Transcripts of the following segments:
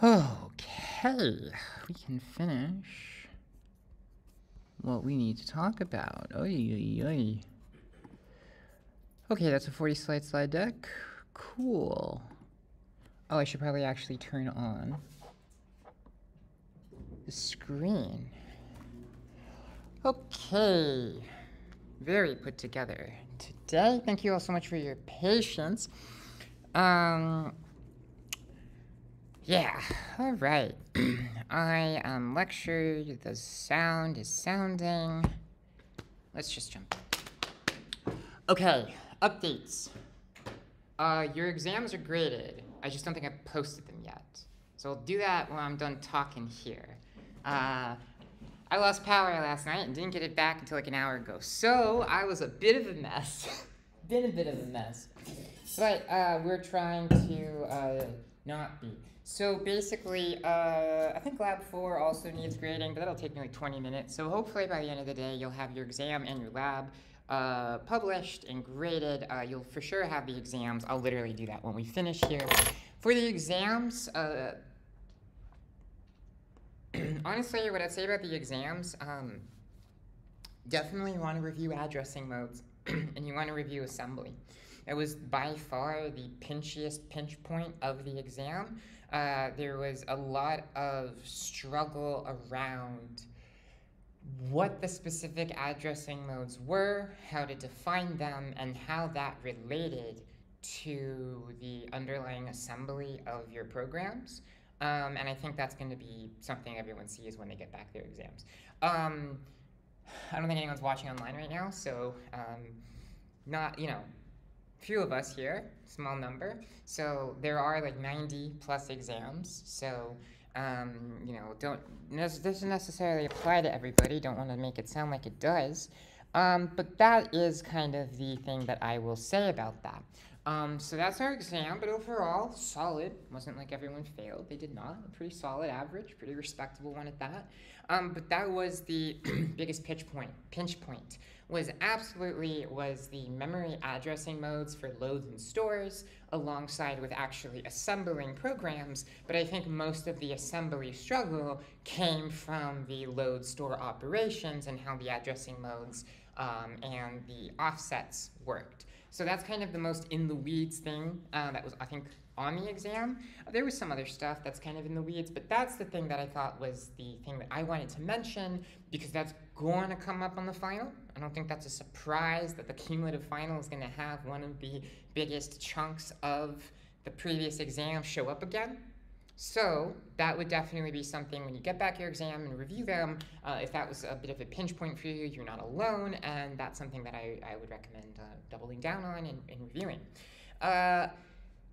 Okay, we can finish what we need to talk about. Oy, oy, oy. Okay, that's a 40 slide slide deck. Cool. Oh, I should probably actually turn on the screen. Okay, very put together today. Thank you all so much for your patience. Um, yeah, all right. I um, lectured, the sound is sounding. Let's just jump. Okay, updates. Uh, your exams are graded. I just don't think I've posted them yet. So I'll do that when I'm done talking here. Uh, I lost power last night and didn't get it back until like an hour ago. So I was a bit of a mess. Been a bit of a mess. But uh, we're trying to uh, not be. So basically, uh, I think Lab 4 also needs grading, but that'll take me like 20 minutes. So hopefully by the end of the day, you'll have your exam and your lab uh, published and graded. Uh, you'll for sure have the exams. I'll literally do that when we finish here. For the exams, uh, honestly, what I'd say about the exams, um, definitely want to review addressing modes and you want to review assembly. It was by far the pinchiest pinch point of the exam. Uh, there was a lot of struggle around what the specific addressing modes were, how to define them, and how that related to the underlying assembly of your programs. Um, and I think that's going to be something everyone sees when they get back their exams. Um, I don't think anyone's watching online right now, so um, not, you know, few of us here, small number. So there are like 90 plus exams. So, um, you know, don't, this doesn't necessarily apply to everybody. Don't want to make it sound like it does. Um, but that is kind of the thing that I will say about that. Um, so that's our exam, but overall, solid. Wasn't like everyone failed. They did not. A pretty solid average, pretty respectable one at that. Um, but that was the biggest pitch point, pinch point was absolutely was the memory addressing modes for loads and stores alongside with actually assembling programs but i think most of the assembly struggle came from the load store operations and how the addressing modes um, and the offsets worked so that's kind of the most in the weeds thing uh, that was i think on the exam. There was some other stuff that's kind of in the weeds, but that's the thing that I thought was the thing that I wanted to mention because that's going to come up on the final. I don't think that's a surprise that the cumulative final is going to have one of the biggest chunks of the previous exam show up again. So that would definitely be something when you get back your exam and review them. Uh, if that was a bit of a pinch point for you, you're not alone, and that's something that I, I would recommend uh, doubling down on and, and reviewing. Uh,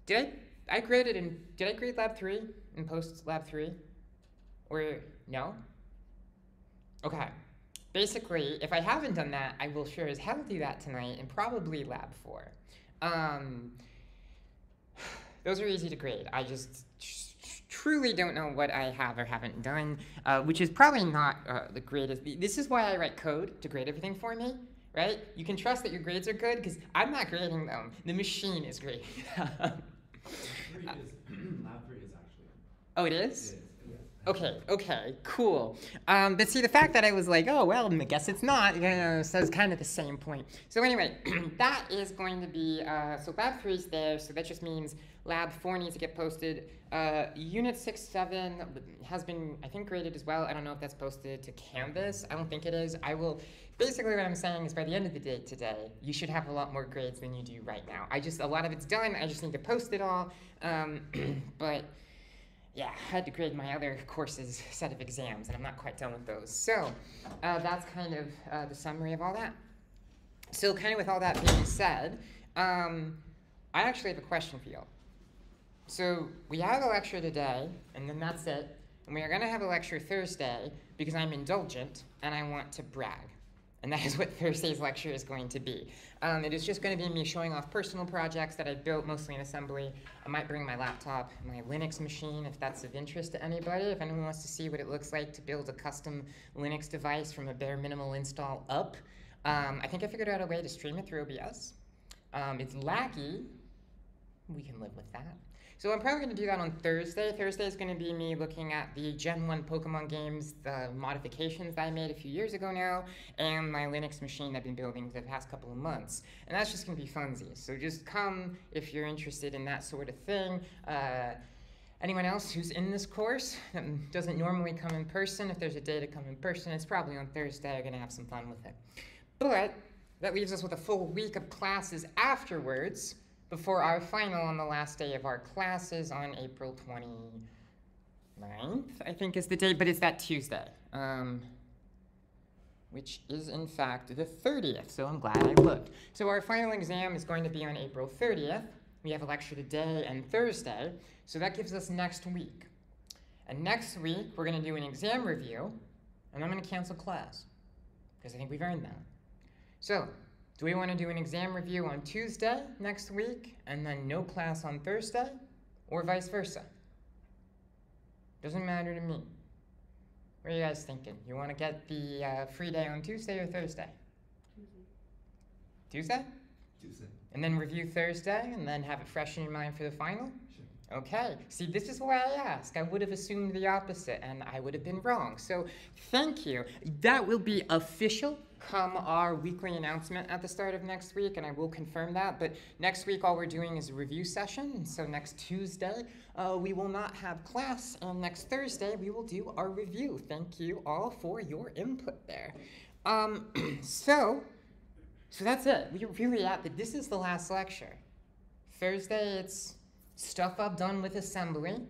did I I graded in. Did I grade lab three and post lab three? Or no? Okay. Basically, if I haven't done that, I will sure as hell do that tonight and probably lab four. Um, those are easy to grade. I just truly don't know what I have or haven't done, uh, which is probably not uh, the greatest. This is why I write code to grade everything for me, right? You can trust that your grades are good because I'm not grading them. The machine is grading them. lab three is actually. Oh, it is? Okay, okay, cool. Um, but see, the fact that I was like, oh, well, I guess it's not, you know, says kind of the same point. So anyway, that is going to be, uh, so lab 3 is there, so that just means lab 4 needs to get posted. Uh, unit 6, 7 has been, I think, graded as well. I don't know if that's posted to Canvas. I don't think it is. I will, basically what I'm saying is by the end of the day today, you should have a lot more grades than you do right now. I just, a lot of it's done, I just need to post it all. Um, but yeah, I had to grade my other courses set of exams, and I'm not quite done with those. So uh, that's kind of uh, the summary of all that. So kind of with all that being said, um, I actually have a question for you. So we have a lecture today, and then that's it. And we are going to have a lecture Thursday because I'm indulgent and I want to brag. And that is what Thursday's lecture is going to be. Um, it is just going to be me showing off personal projects that I built mostly in assembly. I might bring my laptop, my Linux machine, if that's of interest to anybody. If anyone wants to see what it looks like to build a custom Linux device from a bare minimal install up. Um, I think I figured out a way to stream it through OBS. Um, it's laggy. We can live with that. So I'm probably going to do that on Thursday. Thursday is going to be me looking at the Gen 1 Pokemon games, the modifications that I made a few years ago now, and my Linux machine I've been building for the past couple of months. And that's just going to be funsies. So just come if you're interested in that sort of thing. Uh, anyone else who's in this course that doesn't normally come in person, if there's a day to come in person, it's probably on Thursday. I'm going to have some fun with it. But that leaves us with a full week of classes afterwards before our final on the last day of our classes on April 29th, I think is the date, but it's that Tuesday, um, which is in fact the 30th, so I'm glad I looked. So our final exam is going to be on April 30th. We have a lecture today and Thursday, so that gives us next week. And next week, we're going to do an exam review, and I'm going to cancel class, because I think we've earned that. So, do we want to do an exam review on Tuesday next week and then no class on Thursday? Or vice versa? Doesn't matter to me. What are you guys thinking? You want to get the uh, free day on Tuesday or Thursday? Tuesday. Tuesday? Tuesday. And then review Thursday and then have it fresh in your mind for the final? Sure. Okay, see, this is why I ask. I would have assumed the opposite and I would have been wrong. So, thank you. That will be official come our weekly announcement at the start of next week, and I will confirm that. But next week, all we're doing is a review session. So next Tuesday, uh, we will not have class, and next Thursday, we will do our review. Thank you all for your input there. Um, so, so that's it. We're really at that. This is the last lecture. Thursday, it's stuff I've done with assembly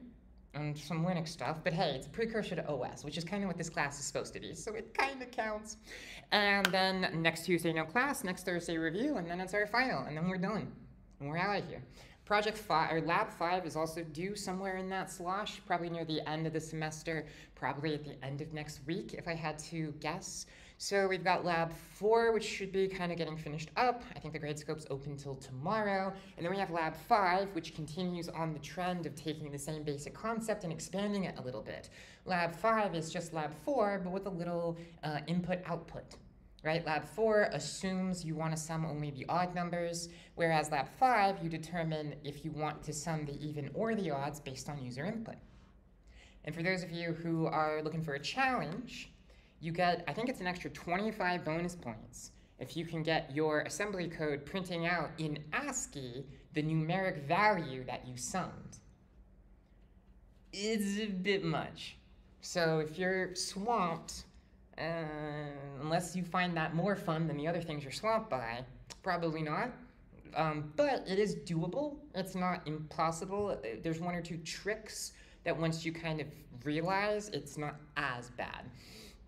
and some Linux stuff, but hey, it's a precursor to OS, which is kind of what this class is supposed to be, so it kind of counts. And then next Tuesday, no class, next Thursday, review, and then it's our final, and then we're done. And we're out of here. Project 5, or Lab 5 is also due somewhere in that slosh, probably near the end of the semester, probably at the end of next week, if I had to guess. So we've got lab four, which should be kind of getting finished up. I think the Gradescope's open till tomorrow. And then we have lab five, which continues on the trend of taking the same basic concept and expanding it a little bit. Lab five is just lab four, but with a little uh, input-output. Right, lab four assumes you want to sum only the odd numbers, whereas lab five, you determine if you want to sum the even or the odds based on user input. And for those of you who are looking for a challenge, you get, I think it's an extra 25 bonus points if you can get your assembly code printing out in ASCII the numeric value that you summed. It's a bit much. So if you're swamped, uh, unless you find that more fun than the other things you're swamped by, probably not. Um, but it is doable. It's not impossible. There's one or two tricks that once you kind of realize, it's not as bad.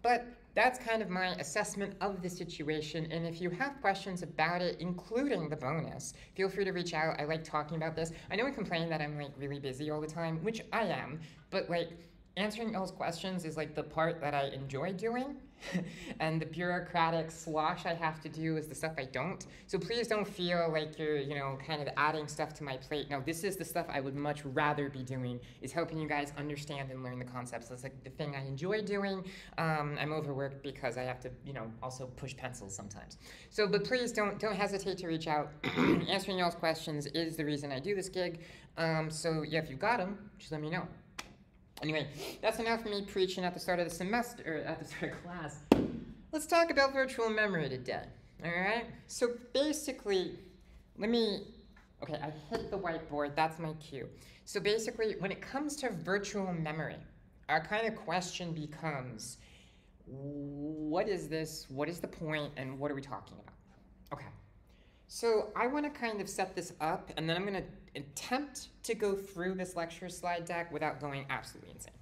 But that's kind of my assessment of the situation. And if you have questions about it, including the bonus, feel free to reach out. I like talking about this. I know we complain that I'm like really busy all the time, which I am, but like answering those questions is like the part that I enjoy doing. and the bureaucratic slosh I have to do is the stuff I don't. So please don't feel like you're, you know, kind of adding stuff to my plate. No, this is the stuff I would much rather be doing, is helping you guys understand and learn the concepts. That's like the thing I enjoy doing. Um, I'm overworked because I have to, you know, also push pencils sometimes. So, but please don't don't hesitate to reach out. Answering y'all's questions is the reason I do this gig. Um, so yeah, if you've got them, just let me know. Anyway, that's enough of me preaching at the start of the semester, or at the start of class. Let's talk about virtual memory today. All right? So basically, let me, okay, I hit the whiteboard, that's my cue. So basically, when it comes to virtual memory, our kind of question becomes, what is this, what is the point, and what are we talking about? Okay. So I want to kind of set this up, and then I'm going to attempt to go through this lecture slide deck without going absolutely insane.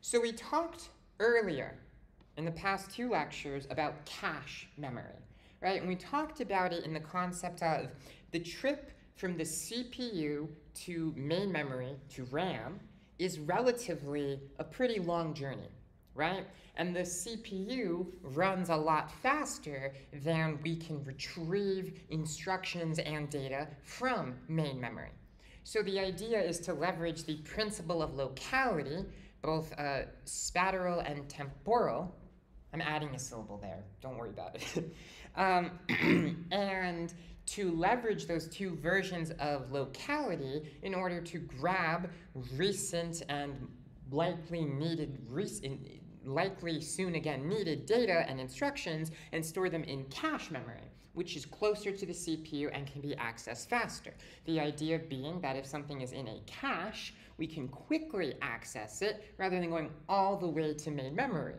So we talked earlier in the past two lectures about cache memory, right? And we talked about it in the concept of the trip from the CPU to main memory to RAM is relatively a pretty long journey, right? And the CPU runs a lot faster than we can retrieve instructions and data from main memory. So the idea is to leverage the principle of locality, both uh, spatial and temporal. I'm adding a syllable there, don't worry about it. um, and to leverage those two versions of locality in order to grab recent and likely needed recent likely soon again needed data and instructions and store them in cache memory which is closer to the CPU and can be accessed faster. The idea being that if something is in a cache, we can quickly access it rather than going all the way to main memory.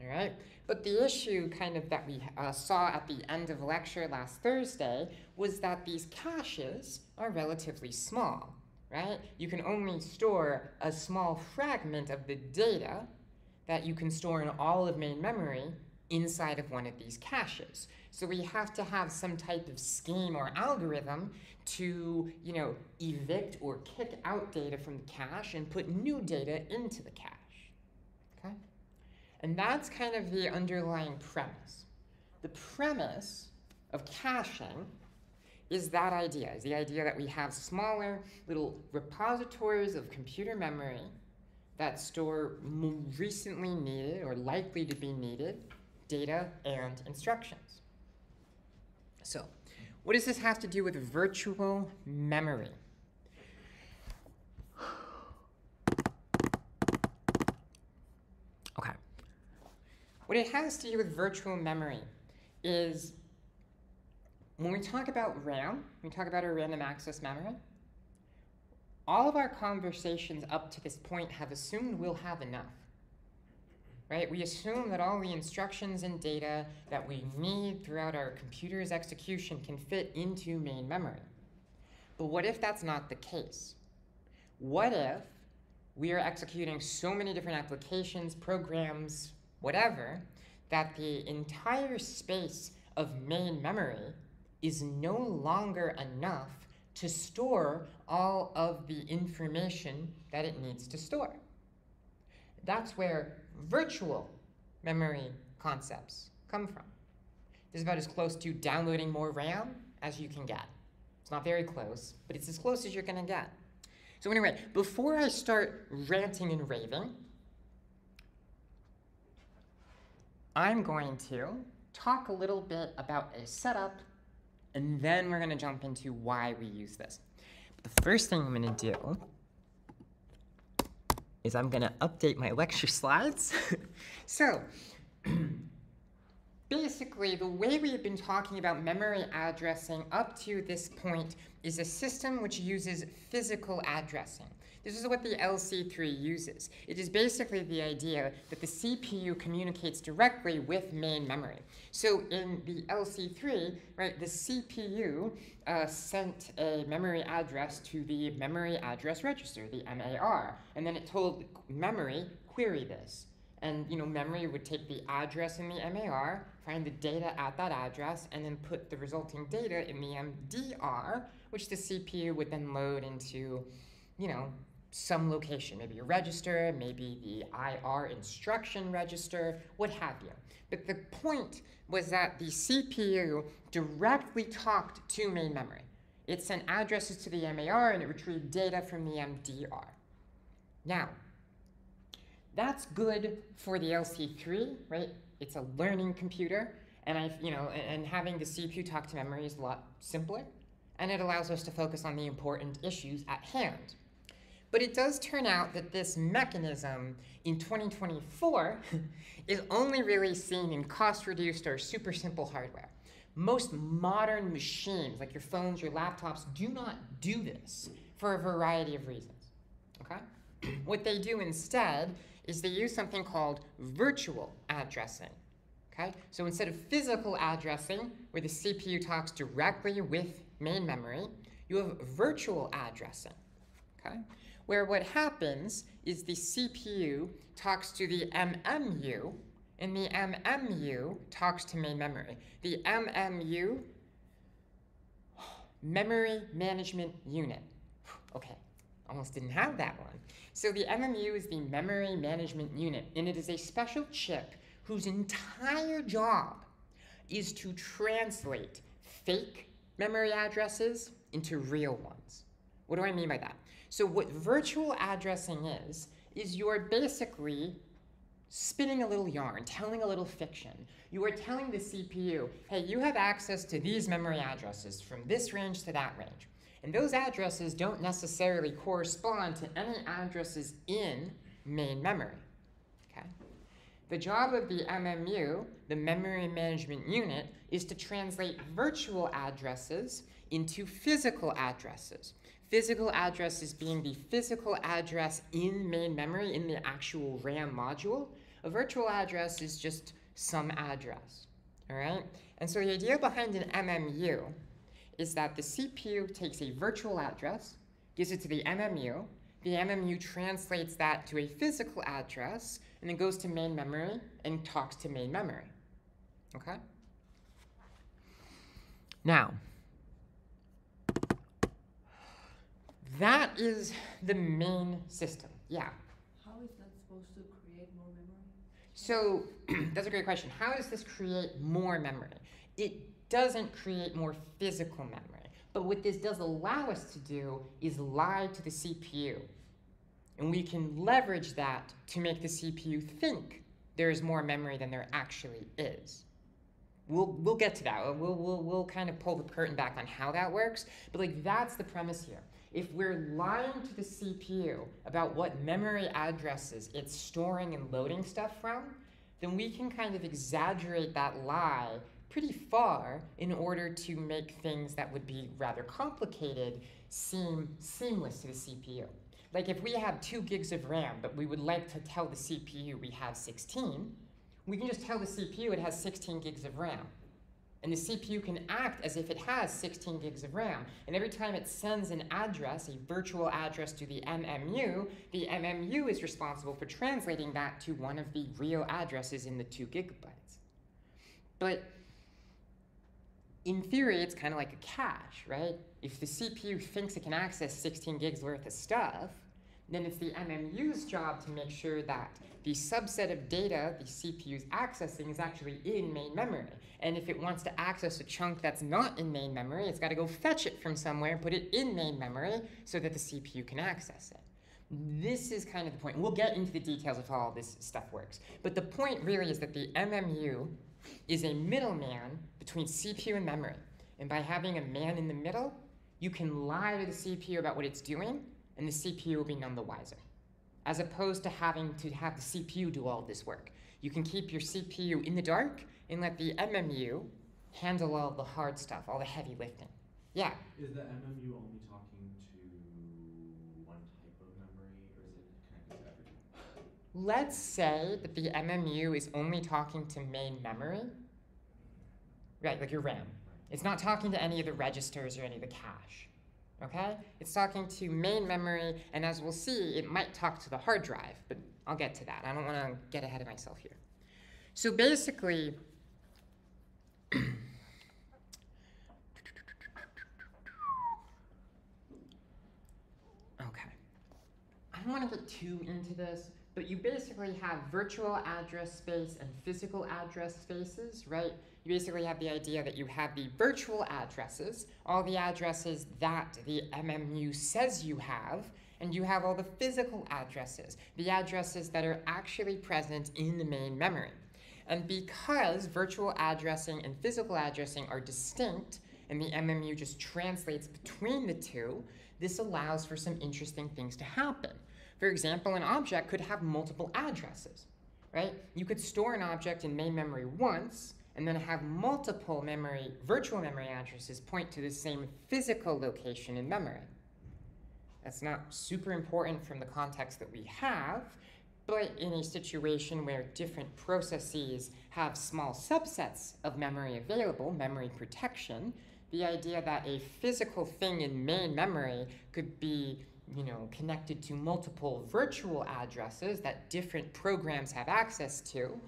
All right? But the issue kind of that we uh, saw at the end of lecture last Thursday was that these caches are relatively small, right? You can only store a small fragment of the data that you can store in all of main memory inside of one of these caches. So we have to have some type of scheme or algorithm to, you know, evict or kick out data from the cache and put new data into the cache. Okay? And that's kind of the underlying premise. The premise of caching is that idea, is the idea that we have smaller little repositories of computer memory that store recently needed or likely to be needed data and instructions. So, what does this have to do with virtual memory? Okay. What it has to do with virtual memory is when we talk about RAM, we talk about our random access memory, all of our conversations up to this point have assumed we'll have enough right? We assume that all the instructions and data that we need throughout our computer's execution can fit into main memory. But what if that's not the case? What if we are executing so many different applications, programs, whatever, that the entire space of main memory is no longer enough to store all of the information that it needs to store? That's where virtual memory concepts come from. This is about as close to downloading more RAM as you can get. It's not very close, but it's as close as you're going to get. So anyway, before I start ranting and raving, I'm going to talk a little bit about a setup, and then we're going to jump into why we use this. But the first thing I'm to do is I'm going to update my lecture slides. so, basically, the way we have been talking about memory addressing up to this point is a system which uses physical addressing. This is what the LC3 uses. It is basically the idea that the CPU communicates directly with main memory. So in the LC3, right, the CPU uh, sent a memory address to the memory address register, the MAR, and then it told memory, query this. And you know, memory would take the address in the MAR, find the data at that address, and then put the resulting data in the MDR, which the CPU would then load into, you know, some location, maybe a register, maybe the IR instruction register, what have you. But the point was that the CPU directly talked to main memory. It sent addresses to the MAR and it retrieved data from the MDR. Now, that's good for the LC3, right? It's a learning computer, and I, you know, and having the CPU talk to memory is a lot simpler, and it allows us to focus on the important issues at hand. But it does turn out that this mechanism in 2024 is only really seen in cost-reduced or super simple hardware. Most modern machines, like your phones, your laptops, do not do this for a variety of reasons. Okay? what they do instead is they use something called virtual addressing. Okay? So instead of physical addressing, where the CPU talks directly with main memory, you have virtual addressing. Okay? Where what happens is the CPU talks to the MMU, and the MMU talks to main memory. The MMU, Memory Management Unit. Okay, almost didn't have that one. So the MMU is the Memory Management Unit, and it is a special chip whose entire job is to translate fake memory addresses into real ones. What do I mean by that? So what virtual addressing is, is you're basically spinning a little yarn, telling a little fiction. You are telling the CPU, hey, you have access to these memory addresses from this range to that range. And those addresses don't necessarily correspond to any addresses in main memory. Okay? The job of the MMU, the Memory Management Unit, is to translate virtual addresses into physical addresses. Physical addresses being the physical address in main memory in the actual RAM module. A virtual address is just some address. All right? And so the idea behind an MMU is that the CPU takes a virtual address, gives it to the MMU, the MMU translates that to a physical address, and then goes to main memory and talks to main memory. Okay? Now, that is the main system. Yeah. How is that supposed to create more memory? So that's a great question. How does this create more memory? It doesn't create more physical memory. But what this does allow us to do is lie to the CPU. And we can leverage that to make the CPU think there is more memory than there actually is. We'll, we'll get to that. We'll, we'll, we'll kind of pull the curtain back on how that works. But like that's the premise here. If we're lying to the CPU about what memory addresses it's storing and loading stuff from, then we can kind of exaggerate that lie pretty far in order to make things that would be rather complicated seem seamless to the CPU. Like if we have two gigs of RAM, but we would like to tell the CPU we have 16, we can just tell the CPU it has 16 gigs of RAM. And the CPU can act as if it has 16 gigs of RAM. And every time it sends an address, a virtual address to the MMU, the MMU is responsible for translating that to one of the real addresses in the two gigabytes. But in theory, it's kind of like a cache, right? If the CPU thinks it can access 16 gigs worth of stuff, then it's the MMU's job to make sure that the subset of data the CPU is accessing is actually in main memory. And if it wants to access a chunk that's not in main memory, it's got to go fetch it from somewhere and put it in main memory so that the CPU can access it. This is kind of the point. We'll get into the details of how all this stuff works. But the point really is that the MMU is a middleman between CPU and memory. And by having a man in the middle, you can lie to the CPU about what it's doing, and the CPU will be none the wiser. As opposed to having to have the CPU do all this work. You can keep your CPU in the dark and let the MMU handle all the hard stuff, all the heavy lifting. Yeah. Is the MMU only talking to one type of memory, or is it connected to everything? Let's say that the MMU is only talking to main memory. Right, like your RAM. It's not talking to any of the registers or any of the cache. Okay? It's talking to main memory, and as we'll see, it might talk to the hard drive, but I'll get to that. I don't want to get ahead of myself here. So basically, okay. I don't want to get too into this, but you basically have virtual address space and physical address spaces, right? You basically have the idea that you have the virtual addresses, all the addresses that the MMU says you have, and you have all the physical addresses, the addresses that are actually present in the main memory. And because virtual addressing and physical addressing are distinct, and the MMU just translates between the two, this allows for some interesting things to happen. For example, an object could have multiple addresses, right? You could store an object in main memory once, and then have multiple memory, virtual memory addresses point to the same physical location in memory. That's not super important from the context that we have, but in a situation where different processes have small subsets of memory available, memory protection, the idea that a physical thing in main memory could be you know, connected to multiple virtual addresses that different programs have access to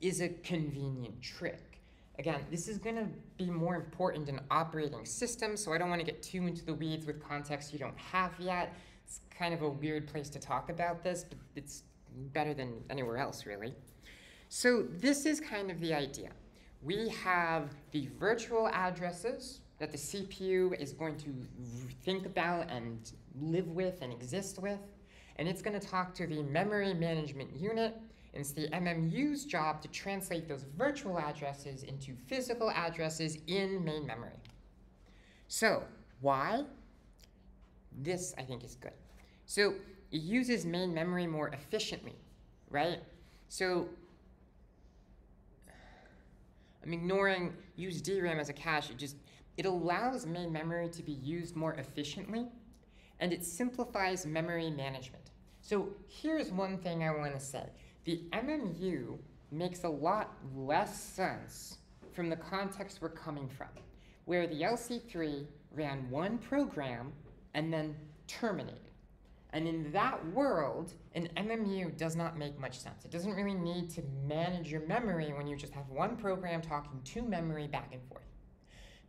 is a convenient trick. Again, this is going to be more important in operating systems, so I don't want to get too into the weeds with context you don't have yet. It's kind of a weird place to talk about this, but it's better than anywhere else, really. So this is kind of the idea. We have the virtual addresses that the CPU is going to think about and live with and exist with, and it's going to talk to the memory management unit, And it's the MMU's job to translate those virtual addresses into physical addresses in main memory. So, why? This, I think, is good. So, it uses main memory more efficiently, right? So, I'm ignoring use DRAM as a cache. It just it allows main memory to be used more efficiently, and it simplifies memory management. So here's one thing I want to say. The MMU makes a lot less sense from the context we're coming from, where the LC3 ran one program and then terminated. And in that world, an MMU does not make much sense. It doesn't really need to manage your memory when you just have one program talking to memory back and forth.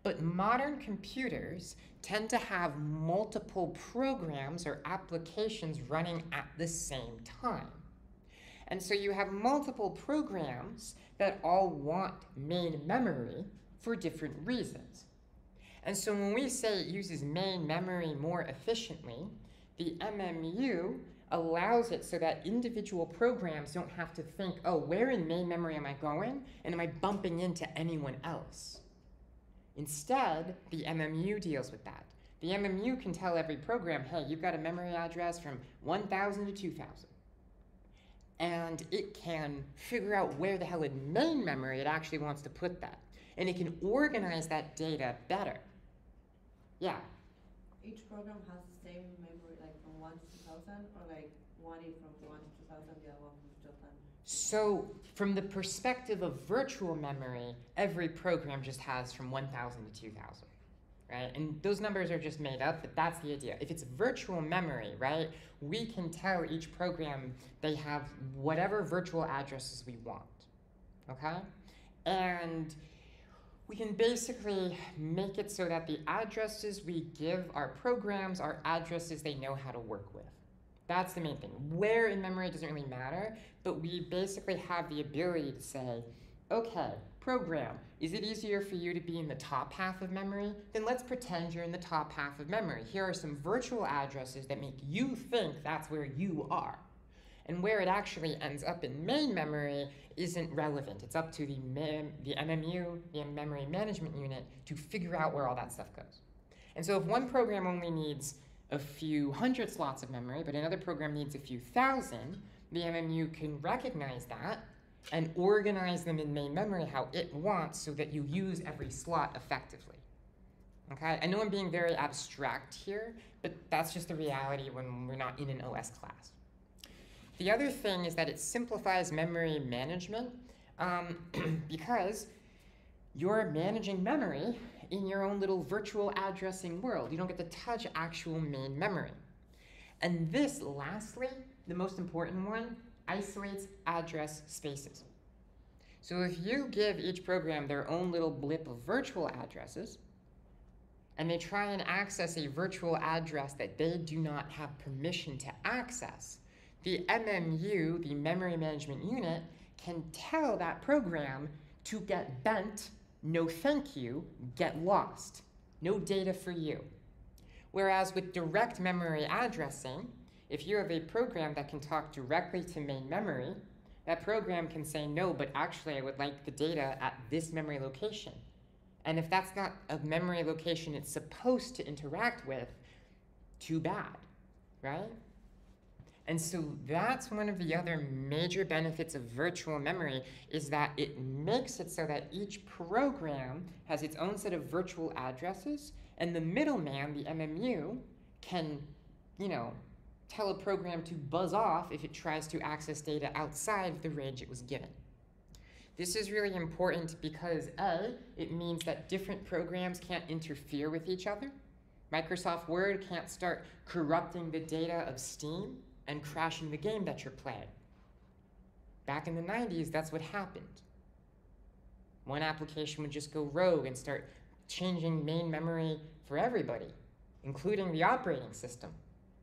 But modern computers tend to have multiple programs or applications running at the same time. And so you have multiple programs that all want main memory for different reasons. And so when we say it uses main memory more efficiently, the MMU allows it so that individual programs don't have to think, oh, where in main memory am I going? And am I bumping into anyone else? Instead, the MMU deals with that. The MMU can tell every program, hey, you've got a memory address from 1000 to 2000. And it can figure out where the hell in main memory it actually wants to put that. And it can organize that data better. Yeah, Each program has the same memory, like from one to two thousand, or like one is from one to two thousand, the other one from two thousand? So, from the perspective of virtual memory, every program just has from 1000 to 2000, right? And those numbers are just made up, but that's the idea. If it's virtual memory, right, we can tell each program they have whatever virtual addresses we want, okay? And we can basically make it so that the addresses we give our programs are addresses they know how to work with. That's the main thing. Where in memory doesn't really matter, but we basically have the ability to say, okay, program, is it easier for you to be in the top half of memory? Then let's pretend you're in the top half of memory. Here are some virtual addresses that make you think that's where you are. And where it actually ends up in main memory isn't relevant. It's up to the, the MMU, the memory management unit, to figure out where all that stuff goes. And so if one program only needs a few hundred slots of memory, but another program needs a few thousand, the MMU can recognize that and organize them in main memory how it wants so that you use every slot effectively. Okay, I know I'm being very abstract here, but that's just the reality when we're not in an OS class. The other thing is that it simplifies memory management um, because you're managing memory in your own little virtual addressing world. You don't get to touch actual main memory. And this, lastly, the most important one, isolates address spaces. So if you give each program their own little blip of virtual addresses, and they try and access a virtual address that they do not have permission to access, the MMU, the memory management unit, can tell that program to get bent, no thank you, get lost, no data for you. Whereas with direct memory addressing, if you have a program that can talk directly to main memory, that program can say, no, but actually I would like the data at this memory location. And if that's not a memory location it's supposed to interact with, too bad, right? And so that's one of the other major benefits of virtual memory is that it makes it so that each program has its own set of virtual addresses and the middleman, the MMU, can, you know, tell a program to buzz off if it tries to access data outside the range it was given. This is really important because A, it means that different programs can't interfere with each other. Microsoft Word can't start corrupting the data of Steam and crashing the game that you're playing. Back in the 90s, that's what happened. One application would just go rogue and start changing main memory for everybody, including the operating system.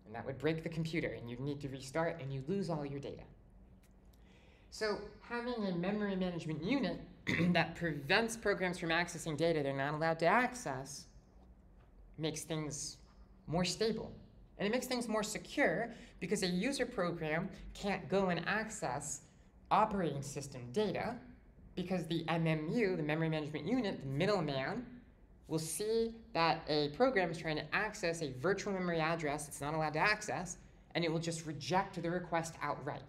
And that would break the computer, and you'd need to restart, and you lose all your data. So, having a memory management unit that prevents programs from accessing data they're not allowed to access makes things more stable. And it makes things more secure because a user program can't go and access operating system data because the MMU, the memory management unit, the middleman, will see that a program is trying to access a virtual memory address it's not allowed to access, and it will just reject the request outright.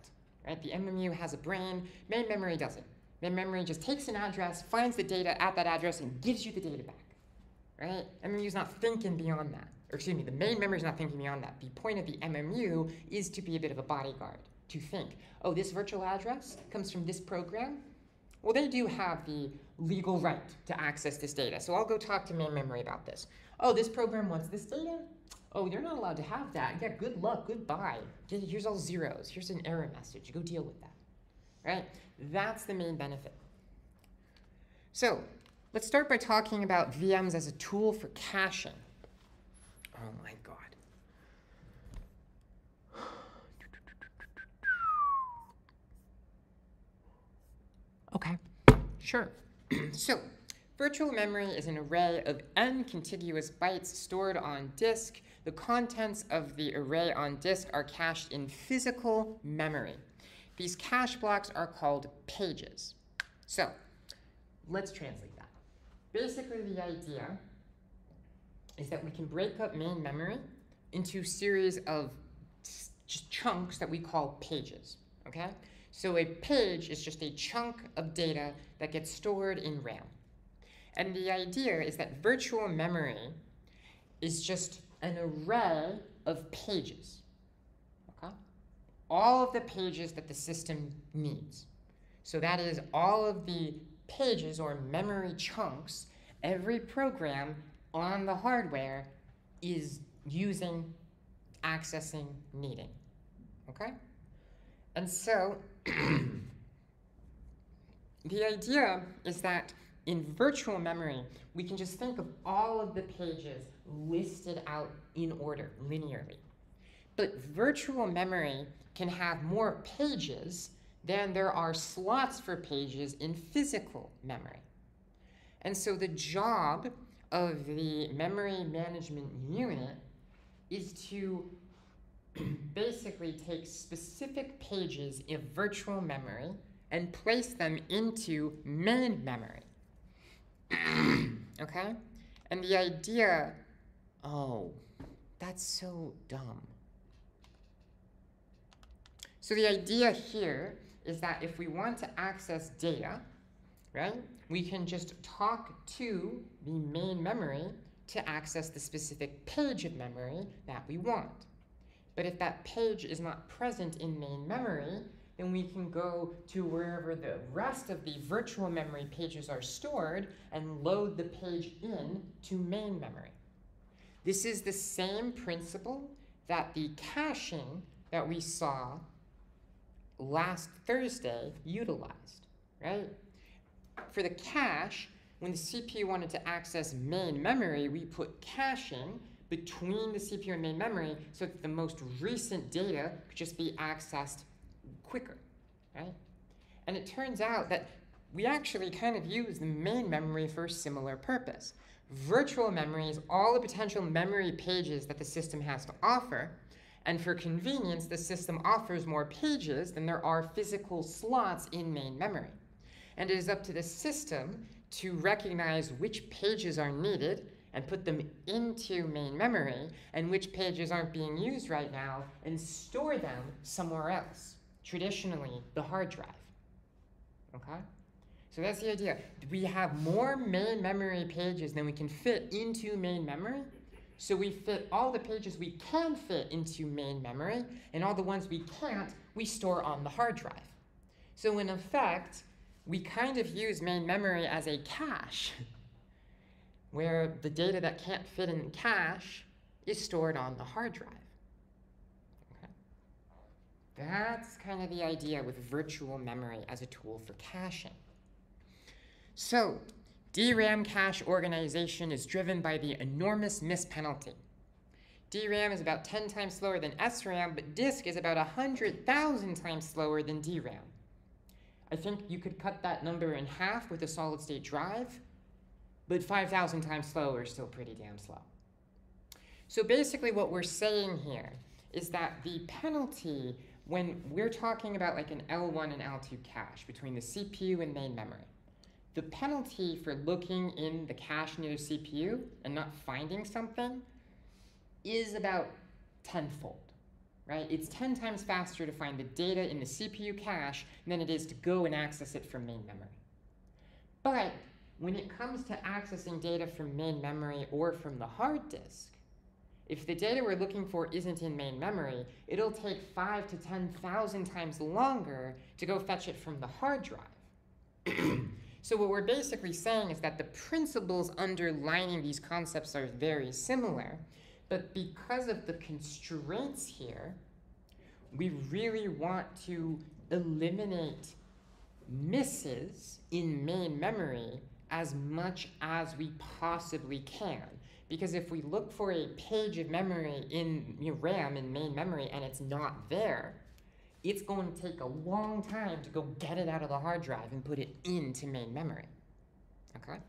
Right? The MMU has a brain, main memory doesn't. Main memory just takes an address, finds the data at that address, and gives you the data back. Right? MMU is not thinking beyond that. Or excuse me, the main memory is not thinking beyond that. The point of the MMU is to be a bit of a bodyguard, to think, oh, this virtual address comes from this program. Well, they do have the legal right to access this data. So I'll go talk to main memory about this. Oh, this program wants this data? Oh, you're not allowed to have that. Yeah, good luck, goodbye. Here's all zeros. Here's an error message. Go deal with that. Right? That's the main benefit. So let's start by talking about VMs as a tool for caching. Oh my god. Okay, sure. so, virtual memory is an array of n contiguous bytes stored on disk. The contents of the array on disk are cached in physical memory. These cache blocks are called pages. So, let's translate that. Basically, the idea is that we can break up main memory into series of just chunks that we call pages, okay? So a page is just a chunk of data that gets stored in RAM. And the idea is that virtual memory is just an array of pages, okay? All of the pages that the system needs. So that is all of the pages or memory chunks every program on the hardware is using, accessing, needing. Okay? And so the idea is that in virtual memory, we can just think of all of the pages listed out in order, linearly. But virtual memory can have more pages than there are slots for pages in physical memory. And so the job of the memory management unit is to basically take specific pages of virtual memory and place them into main memory. okay? And the idea, oh, that's so dumb. So the idea here is that if we want to access data, right, we can just talk to the main memory to access the specific page of memory that we want. But if that page is not present in main memory, then we can go to wherever the rest of the virtual memory pages are stored and load the page in to main memory. This is the same principle that the caching that we saw last Thursday utilized, right? For the cache, when the CPU wanted to access main memory, we put caching between the CPU and main memory so that the most recent data could just be accessed quicker, right? And it turns out that we actually kind of use the main memory for a similar purpose. Virtual memory is all the potential memory pages that the system has to offer, and for convenience, the system offers more pages than there are physical slots in main memory. And it is up to the system to recognize which pages are needed and put them into main memory and which pages aren't being used right now and store them somewhere else, traditionally the hard drive. Okay? So that's the idea. We have more main memory pages than we can fit into main memory. So we fit all the pages we can fit into main memory, and all the ones we can't, we store on the hard drive. So in effect, we kind of use main memory as a cache, where the data that can't fit in cache is stored on the hard drive. Okay. That's kind of the idea with virtual memory as a tool for caching. So, DRAM cache organization is driven by the enormous miss penalty. DRAM is about 10 times slower than SRAM, but disk is about 100,000 times slower than DRAM. I think you could cut that number in half with a solid state drive, but 5,000 times slower is still pretty damn slow. So basically what we're saying here is that the penalty when we're talking about like an L1 and L2 cache between the CPU and main memory, the penalty for looking in the cache near the CPU and not finding something is about tenfold, right? It's 10 times faster to find the data in the CPU cache than it is to go and access it from main memory. But when it comes to accessing data from main memory or from the hard disk, if the data we're looking for isn't in main memory, it'll take five to 10,000 times longer to go fetch it from the hard drive. so what we're basically saying is that the principles underlining these concepts are very similar, but because of the constraints here, we really want to eliminate misses in main memory as much as we possibly can. Because if we look for a page of memory in you know, RAM in main memory and it's not there, it's going to take a long time to go get it out of the hard drive and put it into main memory. Okay?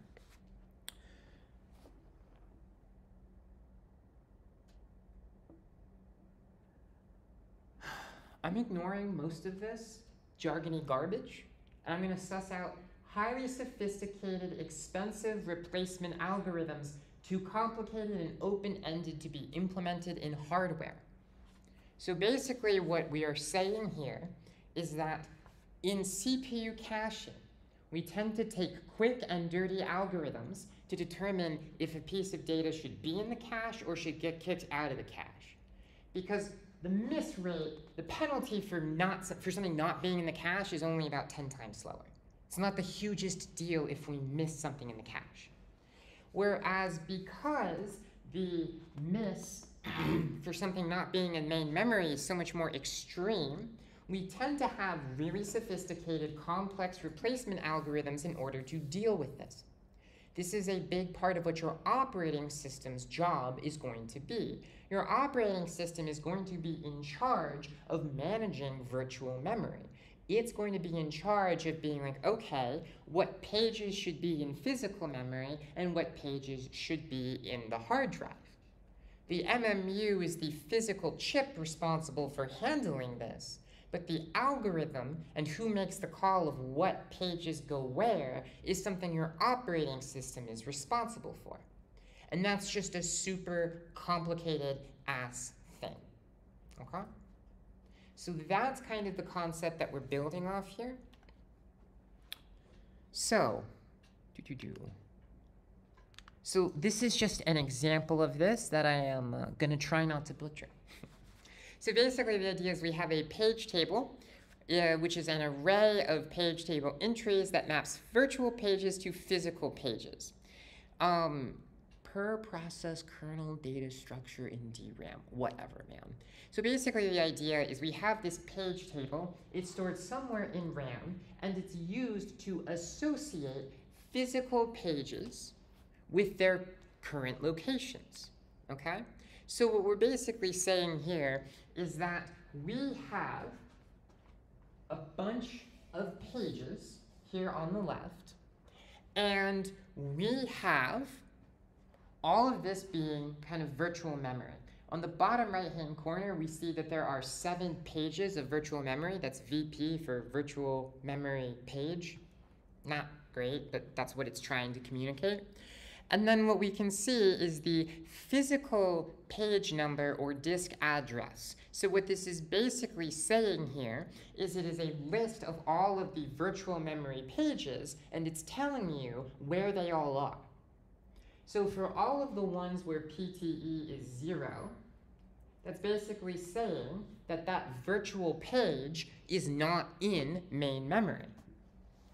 I'm ignoring most of this jargony garbage, and I'm going to suss out highly sophisticated, expensive replacement algorithms too complicated and open-ended to be implemented in hardware. So basically what we are saying here is that in CPU caching, we tend to take quick and dirty algorithms to determine if a piece of data should be in the cache or should get kicked out of the cache. Because the miss rate, the penalty for, not, for something not being in the cache is only about 10 times slower. It's not the hugest deal if we miss something in the cache. Whereas because the miss for something not being in main memory is so much more extreme, we tend to have really sophisticated, complex replacement algorithms in order to deal with this. This is a big part of what your operating system's job is going to be. Your operating system is going to be in charge of managing virtual memory it's going to be in charge of being like, okay, what pages should be in physical memory and what pages should be in the hard drive. The MMU is the physical chip responsible for handling this, but the algorithm and who makes the call of what pages go where is something your operating system is responsible for. And that's just a super complicated ass thing. Okay? So that's kind of the concept that we're building off here. So. So this is just an example of this that I am uh, going to try not to butcher. so basically the idea is we have a page table, uh, which is an array of page table entries that maps virtual pages to physical pages. Um, per process kernel data structure in DRAM, whatever, man. So basically the idea is we have this page table, it's stored somewhere in RAM, and it's used to associate physical pages with their current locations, okay? So what we're basically saying here is that we have a bunch of pages here on the left, and we have all of this being kind of virtual memory. On the bottom right hand corner, we see that there are seven pages of virtual memory. That's VP for virtual memory page. Not great, but that's what it's trying to communicate. And then what we can see is the physical page number or disk address. So what this is basically saying here is it is a list of all of the virtual memory pages, and it's telling you where they all are. So for all of the ones where PTE is zero, that's basically saying that that virtual page is not in main memory,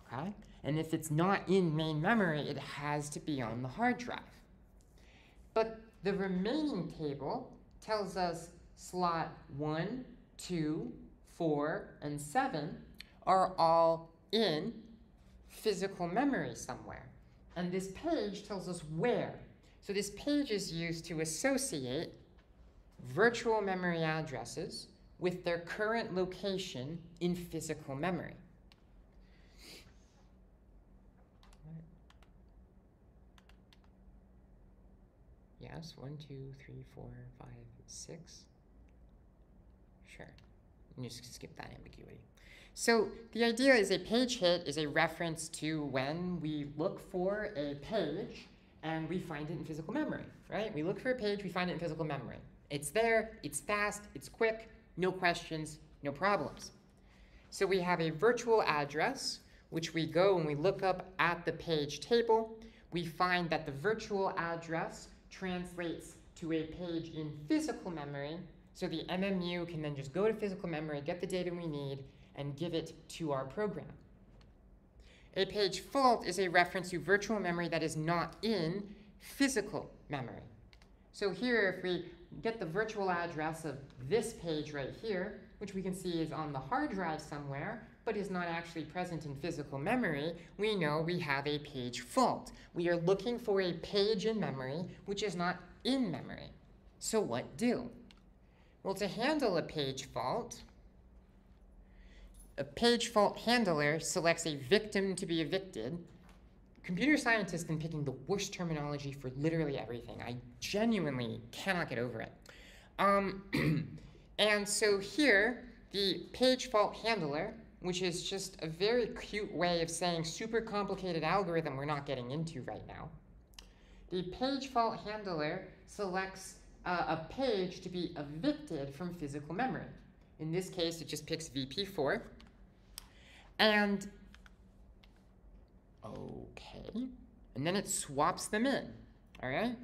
okay? And if it's not in main memory, it has to be on the hard drive. But the remaining table tells us slot 1, 2, 4, and 7 are all in physical memory somewhere. And this page tells us where. So this page is used to associate virtual memory addresses with their current location in physical memory. Yes, one, two, three, four, five, six. Sure. You just skip that ambiguity. So the idea is a page hit is a reference to when we look for a page and we find it in physical memory, right? We look for a page, we find it in physical memory. It's there, it's fast, it's quick, no questions, no problems. So we have a virtual address, which we go and we look up at the page table. We find that the virtual address translates to a page in physical memory. So the MMU can then just go to physical memory, get the data we need, and give it to our program. A page fault is a reference to virtual memory that is not in physical memory. So here, if we get the virtual address of this page right here, which we can see is on the hard drive somewhere, but is not actually present in physical memory, we know we have a page fault. We are looking for a page in memory which is not in memory. So what do? Well, to handle a page fault, a page fault handler selects a victim to be evicted. Computer scientists have been picking the worst terminology for literally everything. I genuinely cannot get over it. Um, and so here, the page fault handler, which is just a very cute way of saying super complicated algorithm we're not getting into right now. The page fault handler selects uh, a page to be evicted from physical memory. In this case, it just picks VP4. And, okay, and then it swaps them in, all right?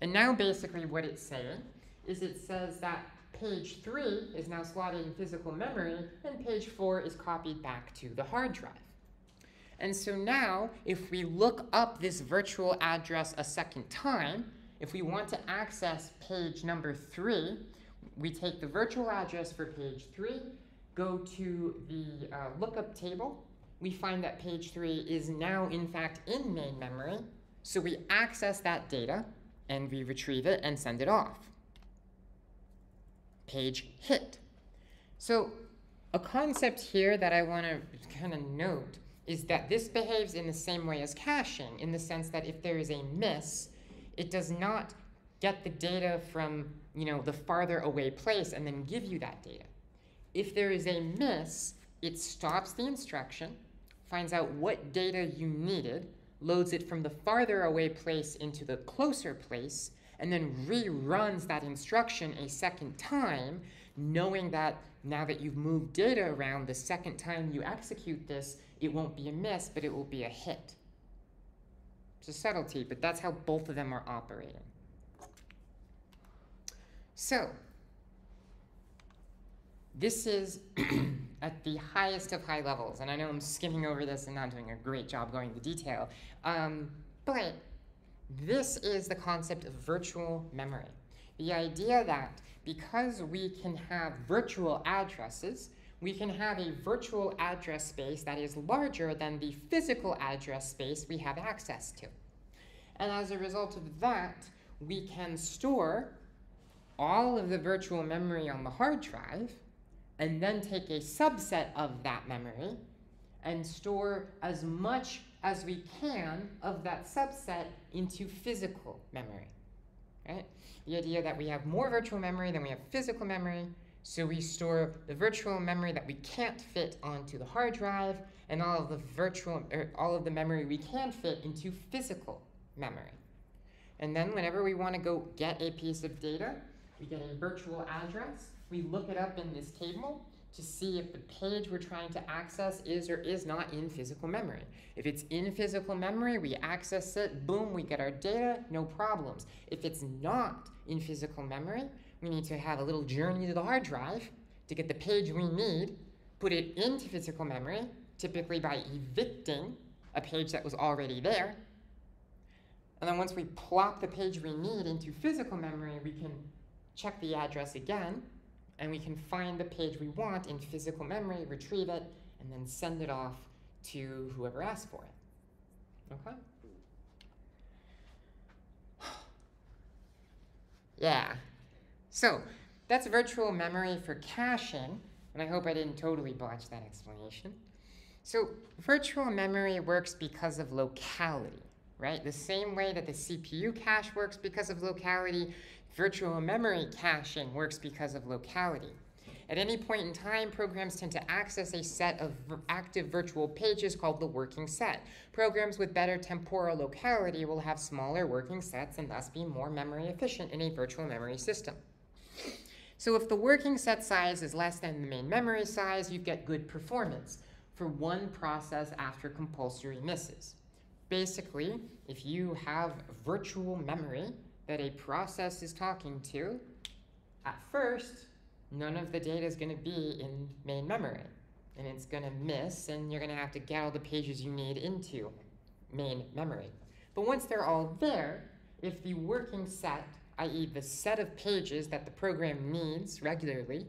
And now basically what it's saying is it says that page 3 is now slotted in physical memory and page 4 is copied back to the hard drive. And so now, if we look up this virtual address a second time, if we want to access page number 3, we take the virtual address for page 3, go to the uh, lookup table, we find that page 3 is now in fact in main memory. So we access that data and we retrieve it and send it off. Page hit. So a concept here that I want to kind of note is that this behaves in the same way as caching, in the sense that if there is a miss, it does not get the data from you know the farther away place and then give you that data. If there is a miss, it stops the instruction, finds out what data you needed, loads it from the farther away place into the closer place, and then reruns that instruction a second time, knowing that now that you've moved data around, the second time you execute this, it won't be a miss, but it will be a hit. It's a subtlety, but that's how both of them are operating. So, this is at the highest of high levels, and I know I'm skimming over this and not doing a great job going into detail, um, but this is the concept of virtual memory. The idea that because we can have virtual addresses, we can have a virtual address space that is larger than the physical address space we have access to. And as a result of that, we can store all of the virtual memory on the hard drive and then take a subset of that memory and store as much as we can of that subset into physical memory. Right? The idea that we have more virtual memory than we have physical memory, so we store the virtual memory that we can't fit onto the hard drive and all of the virtual er, all of the memory we can fit into physical memory. And then whenever we want to go get a piece of data, we get a virtual address we look it up in this table to see if the page we're trying to access is or is not in physical memory. If it's in physical memory, we access it, boom, we get our data, no problems. If it's not in physical memory, we need to have a little journey to the hard drive to get the page we need, put it into physical memory, typically by evicting a page that was already there. And then once we plop the page we need into physical memory, we can check the address again, and we can find the page we want in physical memory, retrieve it, and then send it off to whoever asked for it. Okay? yeah. So, that's virtual memory for caching, and I hope I didn't totally botch that explanation. So, virtual memory works because of locality, right? The same way that the CPU cache works because of locality, Virtual memory caching works because of locality. At any point in time, programs tend to access a set of active virtual pages called the working set. Programs with better temporal locality will have smaller working sets and thus be more memory efficient in a virtual memory system. So if the working set size is less than the main memory size, you get good performance for one process after compulsory misses. Basically, if you have virtual memory that a process is talking to, at first, none of the data is going to be in main memory. And it's going to miss, and you're going to have to get all the pages you need into main memory. But once they're all there, if the working set, i.e., the set of pages that the program needs regularly,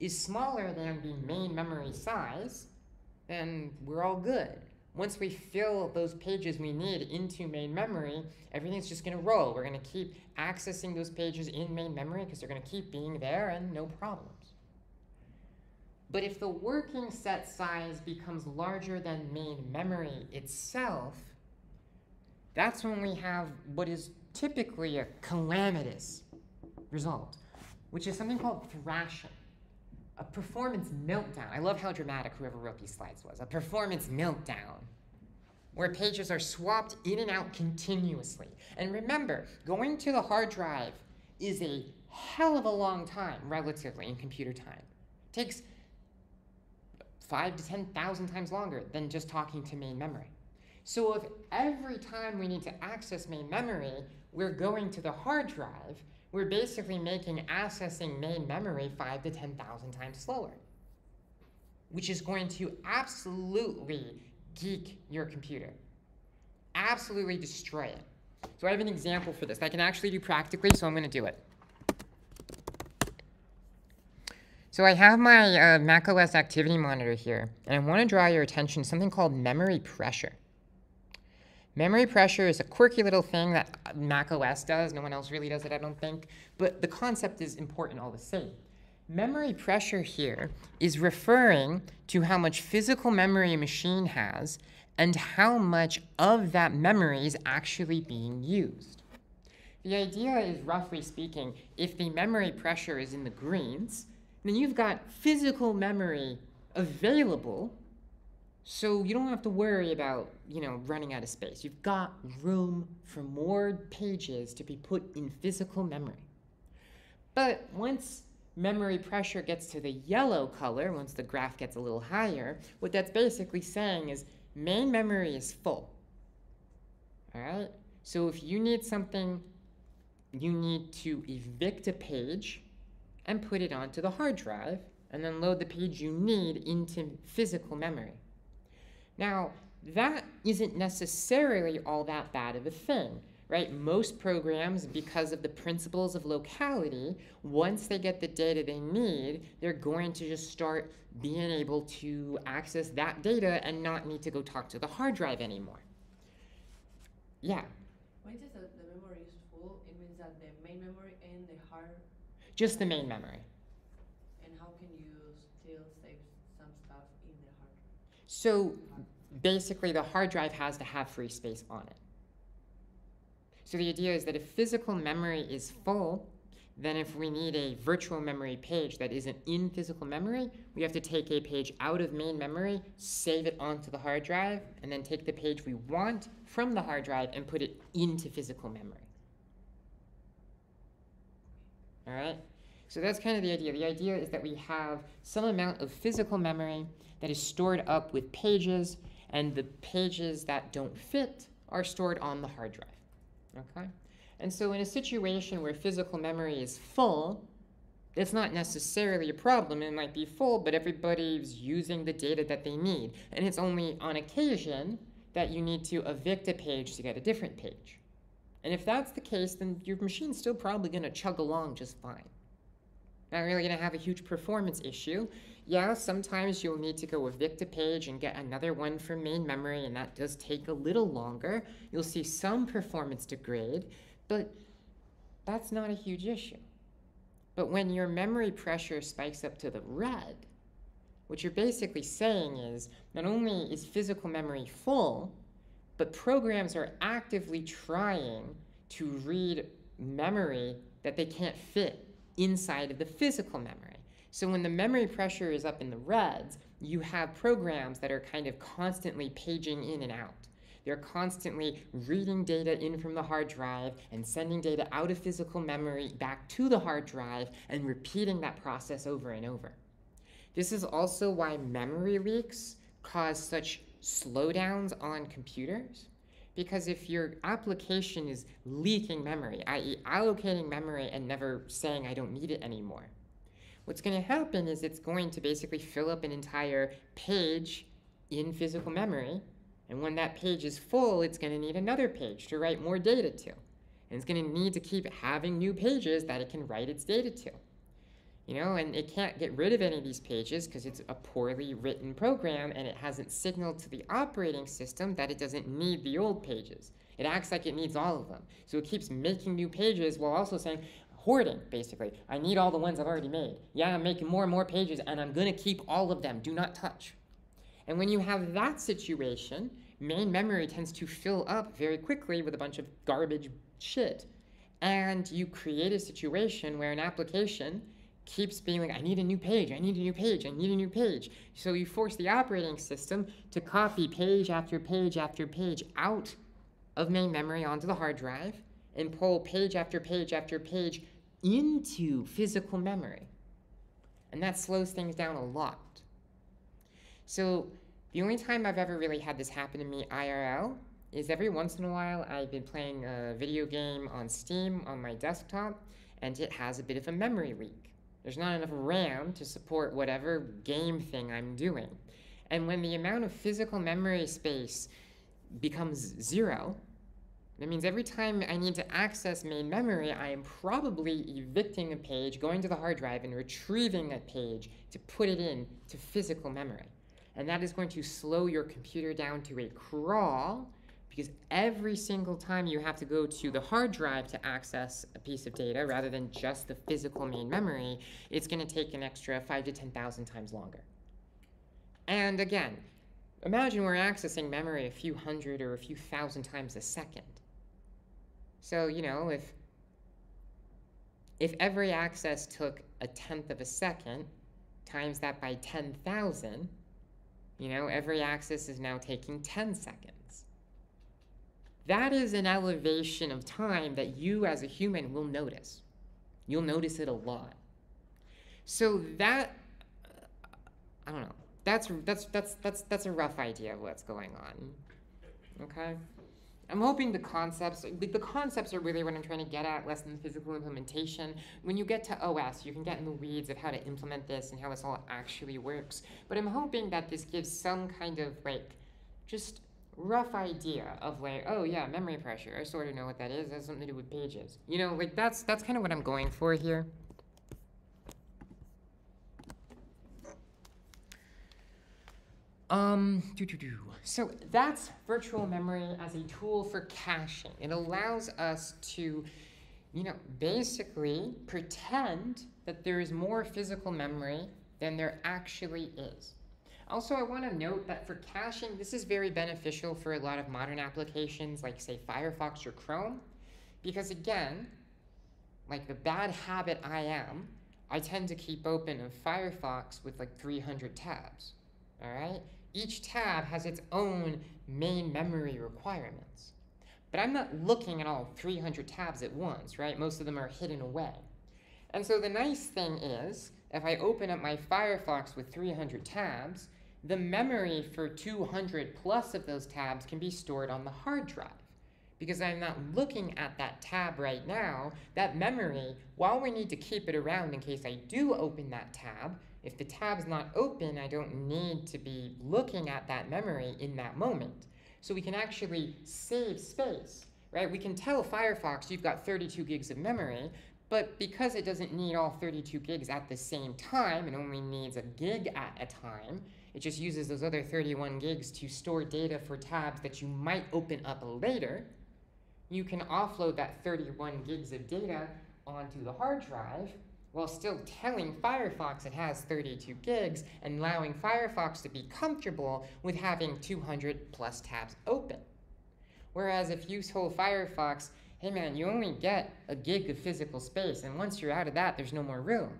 is smaller than the main memory size, then we're all good. Once we fill those pages we need into main memory, everything's just going to roll. We're going to keep accessing those pages in main memory because they're going to keep being there and no problems. But if the working set size becomes larger than main memory itself, that's when we have what is typically a calamitous result, which is something called thrashing a performance meltdown. I love how dramatic whoever wrote these slides was. A performance meltdown where pages are swapped in and out continuously. And remember, going to the hard drive is a hell of a long time, relatively, in computer time. It takes five to 10,000 times longer than just talking to main memory. So if every time we need to access main memory, we're going to the hard drive, we're basically making accessing main memory five to 10,000 times slower, which is going to absolutely geek your computer, absolutely destroy it. So I have an example for this that I can actually do practically, so I'm going to do it. So I have my uh, macOS activity monitor here, and I want to draw your attention to something called memory pressure. Memory pressure is a quirky little thing that Mac OS does. No one else really does it, I don't think. But the concept is important all the same. Memory pressure here is referring to how much physical memory a machine has and how much of that memory is actually being used. The idea is, roughly speaking, if the memory pressure is in the greens, then you've got physical memory available so you don't have to worry about, you know, running out of space. You've got room for more pages to be put in physical memory. But once memory pressure gets to the yellow color, once the graph gets a little higher, what that's basically saying is main memory is full. All right? So if you need something, you need to evict a page and put it onto the hard drive and then load the page you need into physical memory. Now, that isn't necessarily all that bad of a thing, right? Most programs, because of the principles of locality, once they get the data they need, they're going to just start being able to access that data and not need to go talk to the hard drive anymore. Yeah, When it says that the memory is full, it means that the main memory and the hard, just the main memory. and how can you still save some stuff in the hard? So basically, the hard drive has to have free space on it. So the idea is that if physical memory is full, then if we need a virtual memory page that isn't in physical memory, we have to take a page out of main memory, save it onto the hard drive, and then take the page we want from the hard drive and put it into physical memory. All right? So that's kind of the idea. The idea is that we have some amount of physical memory that is stored up with pages, and the pages that don't fit are stored on the hard drive. Okay? And so, in a situation where physical memory is full, it's not necessarily a problem. It might be full, but everybody's using the data that they need. And it's only on occasion that you need to evict a page to get a different page. And if that's the case, then your machine's still probably going to chug along just fine. Not really going to have a huge performance issue. Yeah, sometimes you'll need to go evict a page and get another one from main memory, and that does take a little longer. You'll see some performance degrade, but that's not a huge issue. But when your memory pressure spikes up to the red, what you're basically saying is not only is physical memory full, but programs are actively trying to read memory that they can't fit inside of the physical memory. So when the memory pressure is up in the reds, you have programs that are kind of constantly paging in and out. They're constantly reading data in from the hard drive and sending data out of physical memory back to the hard drive and repeating that process over and over. This is also why memory leaks cause such slowdowns on computers. Because if your application is leaking memory, i.e., allocating memory and never saying, I don't need it anymore, what's going to happen is it's going to basically fill up an entire page in physical memory. And when that page is full, it's going to need another page to write more data to. And it's going to need to keep having new pages that it can write its data to. You know, and it can't get rid of any of these pages because it's a poorly written program and it hasn't signaled to the operating system that it doesn't need the old pages. It acts like it needs all of them. So it keeps making new pages while also saying, hoarding, basically. I need all the ones I've already made. Yeah, I'm making more and more pages and I'm going to keep all of them. Do not touch. And when you have that situation, main memory tends to fill up very quickly with a bunch of garbage shit. And you create a situation where an application keeps being like, I need a new page, I need a new page, I need a new page. So you force the operating system to copy page after page after page out of main memory onto the hard drive and pull page after page after page into physical memory. And that slows things down a lot. So the only time I've ever really had this happen to me IRL is every once in a while I've been playing a video game on Steam on my desktop and it has a bit of a memory leak. There's not enough RAM to support whatever game thing I'm doing. And when the amount of physical memory space becomes zero, that means every time I need to access main memory, I am probably evicting a page, going to the hard drive, and retrieving that page to put it in to physical memory. And that is going to slow your computer down to a crawl because every single time you have to go to the hard drive to access a piece of data rather than just the physical main memory, it's going to take an extra 5 to 10,000 times longer. And again, imagine we're accessing memory a few hundred or a few thousand times a second. So, you know, if if every access took a tenth of a second, times that by 10,000, you know, every access is now taking 10 seconds. That is an elevation of time that you as a human will notice. You'll notice it a lot. So that uh, I don't know. That's that's that's that's that's a rough idea of what's going on. Okay? I'm hoping the concepts, the concepts are really what I'm trying to get at, less than the physical implementation. When you get to OS, you can get in the weeds of how to implement this and how this all actually works. But I'm hoping that this gives some kind of like, just rough idea of like, oh yeah, memory pressure. I sort of know what that is. It has something to do with pages. You know, like that's that's kind of what I'm going for here. Um, doo -doo -doo. so that's virtual memory as a tool for caching. It allows us to, you know, basically pretend that there is more physical memory than there actually is. Also, I want to note that for caching, this is very beneficial for a lot of modern applications like, say, Firefox or Chrome, because again, like the bad habit I am, I tend to keep open a Firefox with like 300 tabs, all right? Each tab has its own main memory requirements. But I'm not looking at all 300 tabs at once, right? Most of them are hidden away. And so the nice thing is, if I open up my Firefox with 300 tabs, the memory for 200 plus of those tabs can be stored on the hard drive. Because I'm not looking at that tab right now, that memory, while we need to keep it around in case I do open that tab, if the tab's not open, I don't need to be looking at that memory in that moment. So we can actually save space, right? We can tell Firefox you've got 32 gigs of memory, but because it doesn't need all 32 gigs at the same time, it only needs a gig at a time, it just uses those other 31 gigs to store data for tabs that you might open up later. You can offload that 31 gigs of data onto the hard drive while still telling Firefox it has 32 gigs and allowing Firefox to be comfortable with having 200 plus tabs open. Whereas if you told Firefox, hey man, you only get a gig of physical space, and once you're out of that, there's no more room.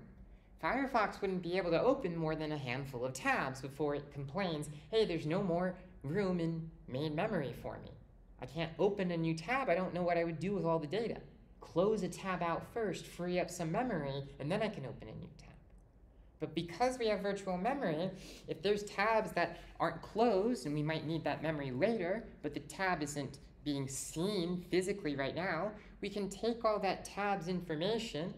Firefox wouldn't be able to open more than a handful of tabs before it complains, hey, there's no more room in main memory for me. I can't open a new tab. I don't know what I would do with all the data. Close a tab out first, free up some memory, and then I can open a new tab. But because we have virtual memory, if there's tabs that aren't closed, and we might need that memory later, but the tab isn't being seen physically right now, we can take all that tab's information,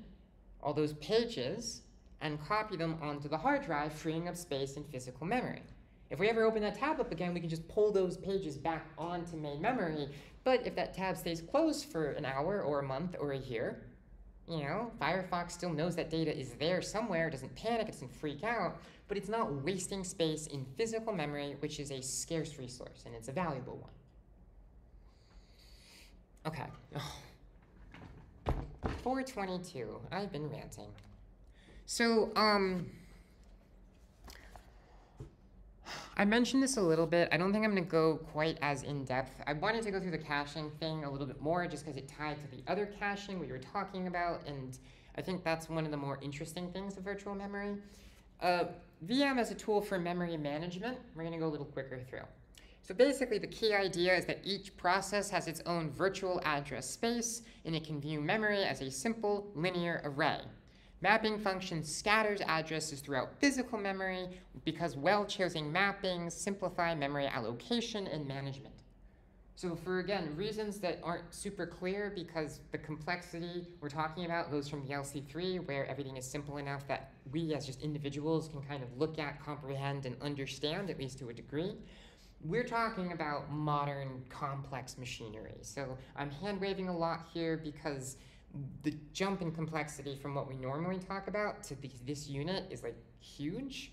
all those pages, and copy them onto the hard drive, freeing up space in physical memory. If we ever open that tab up again, we can just pull those pages back onto main memory. But if that tab stays closed for an hour or a month or a year, you know, Firefox still knows that data is there somewhere, It doesn't panic, it doesn't freak out, but it's not wasting space in physical memory, which is a scarce resource, and it's a valuable one. Okay. 422. I've been ranting. So, um, I mentioned this a little bit. I don't think I'm going to go quite as in depth. I wanted to go through the caching thing a little bit more just because it tied to the other caching we were talking about, and I think that's one of the more interesting things of virtual memory. Uh, VM as a tool for memory management, we're going to go a little quicker through. So basically, the key idea is that each process has its own virtual address space, and it can view memory as a simple linear array. Mapping function scatters addresses throughout physical memory because well-chosen mappings simplify memory allocation and management. So for, again, reasons that aren't super clear because the complexity we're talking about goes from the LC3 where everything is simple enough that we as just individuals can kind of look at, comprehend, and understand, at least to a degree. We're talking about modern complex machinery. So I'm hand waving a lot here because the jump in complexity from what we normally talk about to the, this unit is like huge.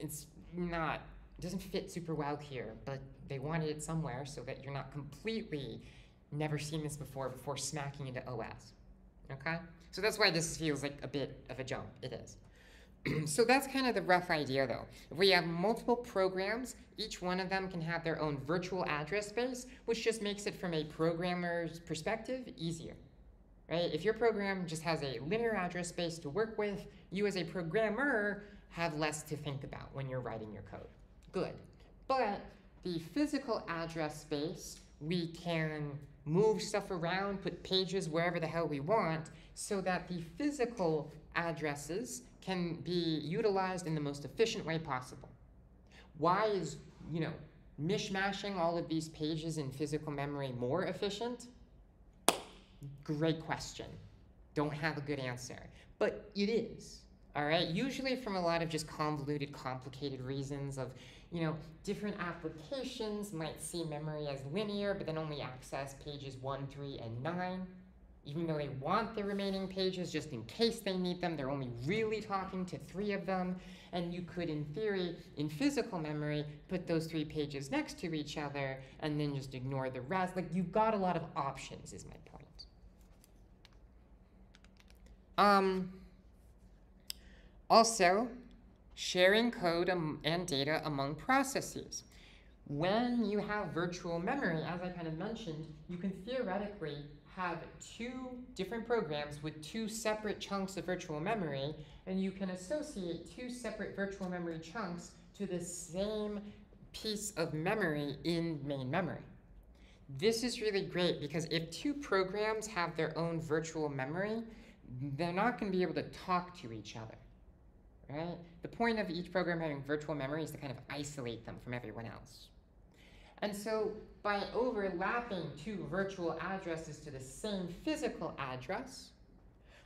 It's not, doesn't fit super well here, but they wanted it somewhere so that you're not completely never seen this before before smacking into OS. Okay? So that's why this feels like a bit of a jump. It is. so that's kind of the rough idea though. If we have multiple programs, each one of them can have their own virtual address space, which just makes it from a programmer's perspective easier right? If your program just has a linear address space to work with, you as a programmer have less to think about when you're writing your code. Good. But the physical address space, we can move stuff around, put pages wherever the hell we want, so that the physical addresses can be utilized in the most efficient way possible. Why is, you know, mishmashing all of these pages in physical memory more efficient? Great question. Don't have a good answer. But it is. All right, usually from a lot of just convoluted, complicated reasons of, you know, different applications might see memory as linear, but then only access pages 1, 3, and 9. Even though they want the remaining pages just in case they need them, they're only really talking to three of them. And you could, in theory, in physical memory, put those three pages next to each other and then just ignore the rest. Like, you've got a lot of options, is my point. Um, also, sharing code and data among processes. When you have virtual memory, as I kind of mentioned, you can theoretically have two different programs with two separate chunks of virtual memory, and you can associate two separate virtual memory chunks to the same piece of memory in main memory. This is really great because if two programs have their own virtual memory, they're not going to be able to talk to each other, right? The point of each program having virtual memory is to kind of isolate them from everyone else. And so by overlapping two virtual addresses to the same physical address,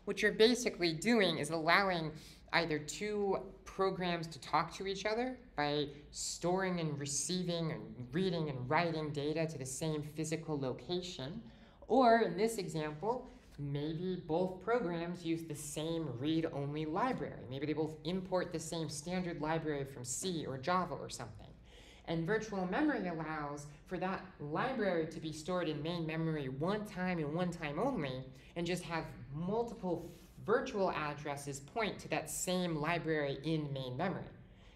what you're basically doing is allowing either two programs to talk to each other by storing and receiving and reading and writing data to the same physical location, or in this example, maybe both programs use the same read-only library. Maybe they both import the same standard library from C or Java or something. And virtual memory allows for that library to be stored in main memory one time and one time only, and just have multiple virtual addresses point to that same library in main memory.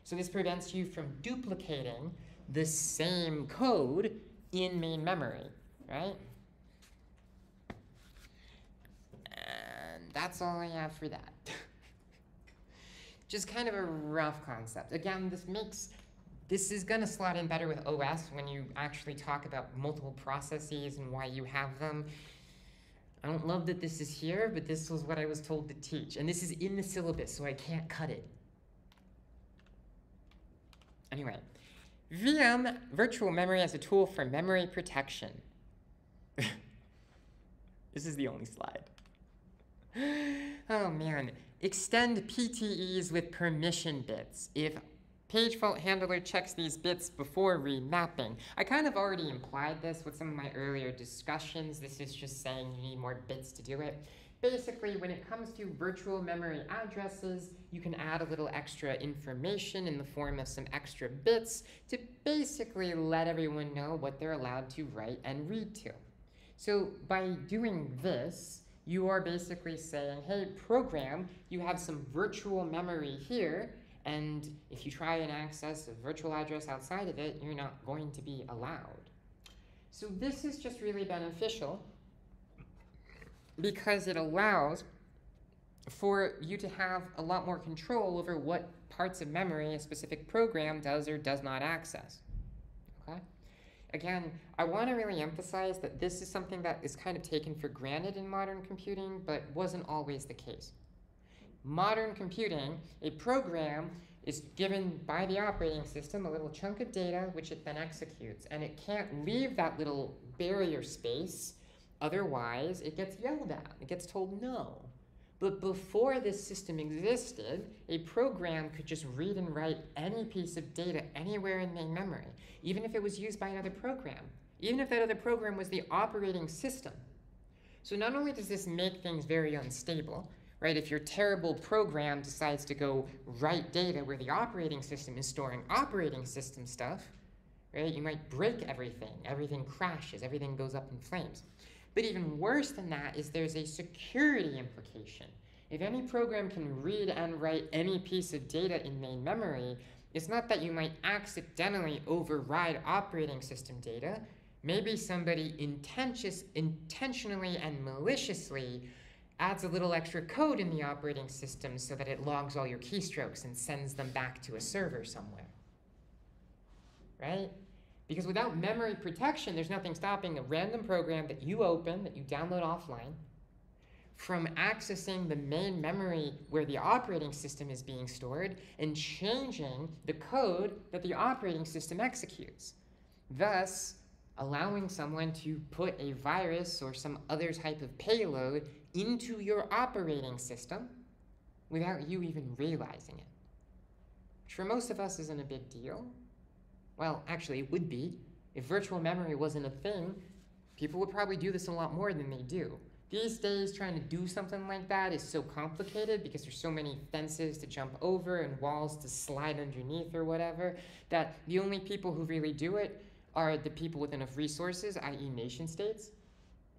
So this prevents you from duplicating the same code in main memory, right? That's all I have for that. just kind of a rough concept. Again, this makes this is going to slot in better with OS when you actually talk about multiple processes and why you have them. I don't love that this is here, but this was what I was told to teach. And this is in the syllabus, so I can't cut it. Anyway, VM, virtual memory as a tool for memory protection. this is the only slide. Oh man, extend PTEs with permission bits. If page fault handler checks these bits before remapping. I kind of already implied this with some of my earlier discussions. This is just saying you need more bits to do it. Basically, when it comes to virtual memory addresses, you can add a little extra information in the form of some extra bits to basically let everyone know what they're allowed to write and read to. So by doing this, you are basically saying, hey, program, you have some virtual memory here, and if you try and access a virtual address outside of it, you're not going to be allowed. So this is just really beneficial because it allows for you to have a lot more control over what parts of memory a specific program does or does not access. Okay? Again, I want to really emphasize that this is something that is kind of taken for granted in modern computing, but wasn't always the case. Modern computing, a program is given by the operating system a little chunk of data which it then executes, and it can't leave that little barrier space Otherwise, it gets yelled at. It gets told no. But before this system existed, a program could just read and write any piece of data anywhere in main memory, even if it was used by another program, even if that other program was the operating system. So not only does this make things very unstable, right? If your terrible program decides to go write data where the operating system is storing operating system stuff, right? You might break everything. Everything crashes. Everything goes up in flames. But even worse than that is there's a security implication. If any program can read and write any piece of data in main memory, it's not that you might accidentally override operating system data. Maybe somebody intentionally and maliciously adds a little extra code in the operating system so that it logs all your keystrokes and sends them back to a server somewhere. Right? Because without memory protection, there's nothing stopping a random program that you open, that you download offline, from accessing the main memory where the operating system is being stored and changing the code that the operating system executes. Thus, allowing someone to put a virus or some other type of payload into your operating system without you even realizing it. Which for most of us isn't a big deal, well, actually, it would be. If virtual memory wasn't a thing, people would probably do this a lot more than they do. These days, trying to do something like that is so complicated because there's so many fences to jump over and walls to slide underneath or whatever, that the only people who really do it are the people with enough resources, i.e. nation states.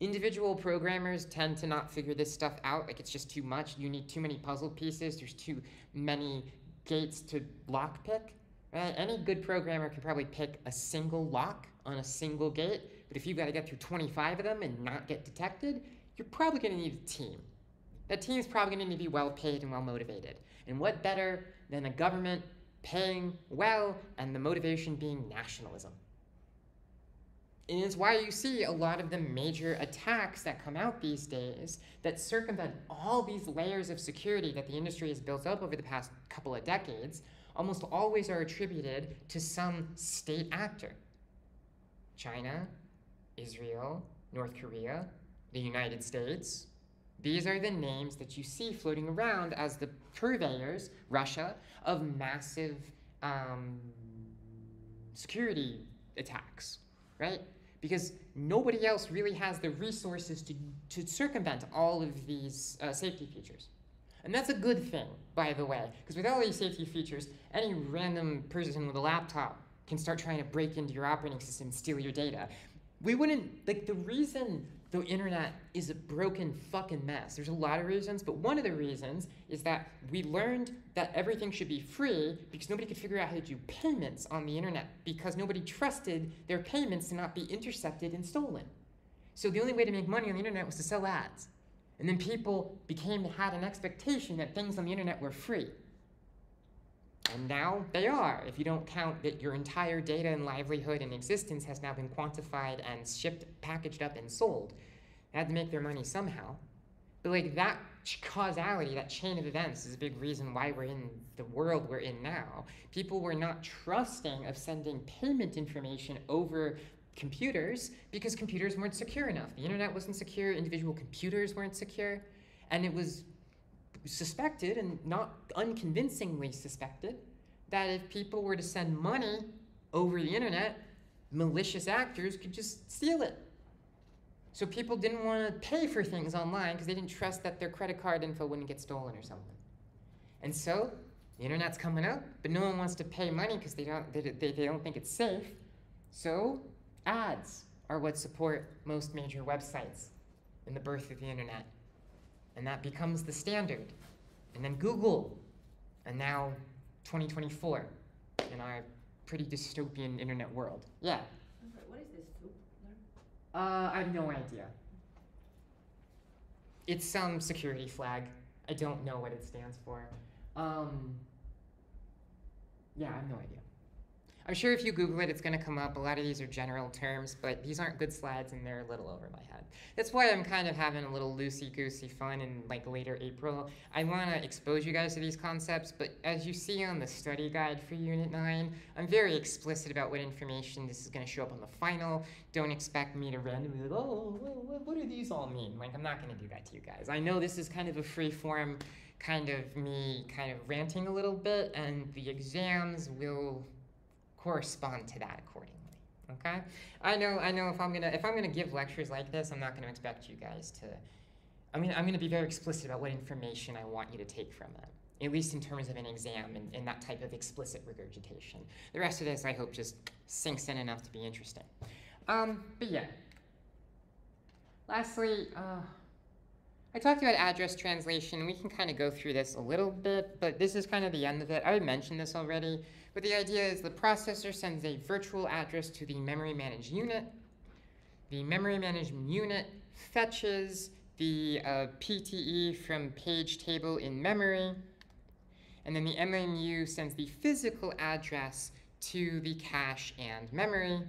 Individual programmers tend to not figure this stuff out, like it's just too much. You need too many puzzle pieces, there's too many gates to lockpick. Right? Any good programmer can probably pick a single lock on a single gate, but if you've got to get through 25 of them and not get detected, you're probably going to need a team. That team is probably going to need to be well paid and well motivated. And what better than a government paying well and the motivation being nationalism? And it's why you see a lot of the major attacks that come out these days that circumvent all these layers of security that the industry has built up over the past couple of decades almost always are attributed to some state actor. China, Israel, North Korea, the United States. These are the names that you see floating around as the purveyors, Russia, of massive um, security attacks, right? Because nobody else really has the resources to, to circumvent all of these uh, safety features. And that's a good thing, by the way, because with all these safety features, any random person with a laptop can start trying to break into your operating system and steal your data. We wouldn't, like, the reason the internet is a broken fucking mess, there's a lot of reasons, but one of the reasons is that we learned that everything should be free because nobody could figure out how to do payments on the internet because nobody trusted their payments to not be intercepted and stolen. So the only way to make money on the internet was to sell ads. And then people became had an expectation that things on the internet were free. And now they are, if you don't count that your entire data and livelihood and existence has now been quantified and shipped, packaged up, and sold. They had to make their money somehow. But like that causality, that chain of events is a big reason why we're in the world we're in now. People were not trusting of sending payment information over computers because computers weren't secure enough. The internet wasn't secure, individual computers weren't secure, and it was suspected and not unconvincingly suspected that if people were to send money over the internet, malicious actors could just steal it. So people didn't want to pay for things online because they didn't trust that their credit card info wouldn't get stolen or something. And so the internet's coming up, but no one wants to pay money because they don't they, they, they don't think it's safe. So ads are what support most major websites in the birth of the internet. And that becomes the standard. And then Google, and now 2024 in our pretty dystopian internet world. Yeah. Sorry, what is this soup? Uh, I have no idea. It's some security flag. I don't know what it stands for. Um, yeah, I have no idea. I'm sure if you Google it, it's going to come up. A lot of these are general terms, but these aren't good slides and they're a little over my head. That's why I'm kind of having a little loosey goosey fun in like later April. I want to expose you guys to these concepts, but as you see on the study guide for Unit 9, I'm very explicit about what information this is going to show up on the final. Don't expect me to randomly, like, oh, what, what do these all mean? Like, I'm not going to do that to you guys. I know this is kind of a free form, kind of me kind of ranting a little bit, and the exams will correspond to that accordingly. Okay? I know I know if I'm gonna if I'm gonna give lectures like this, I'm not gonna expect you guys to I mean I'm gonna be very explicit about what information I want you to take from it. At least in terms of an exam and, and that type of explicit regurgitation. The rest of this I hope just sinks in enough to be interesting. Um, but yeah. Lastly, uh, I talked about address translation. We can kind of go through this a little bit, but this is kind of the end of it. I mentioned this already, but the idea is the processor sends a virtual address to the memory managed unit. The memory management unit fetches the uh, PTE from page table in memory, and then the MMU sends the physical address to the cache and memory,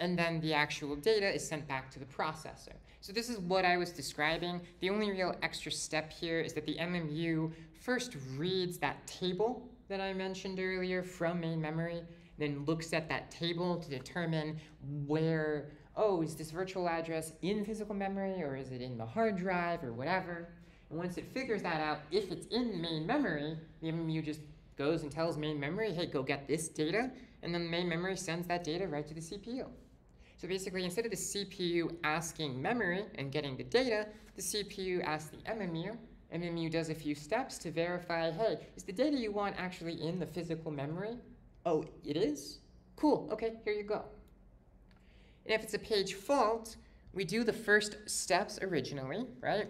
and then the actual data is sent back to the processor. So this is what I was describing. The only real extra step here is that the MMU first reads that table that I mentioned earlier from main memory, then looks at that table to determine where, oh, is this virtual address in physical memory or is it in the hard drive or whatever. And once it figures that out, if it's in main memory, the MMU just goes and tells main memory, hey, go get this data, and then main memory sends that data right to the CPU. So basically, instead of the CPU asking memory and getting the data, the CPU asks the MMU. MMU does a few steps to verify, hey, is the data you want actually in the physical memory? Oh, it is? Cool, okay, here you go. And if it's a page fault, we do the first steps originally, right?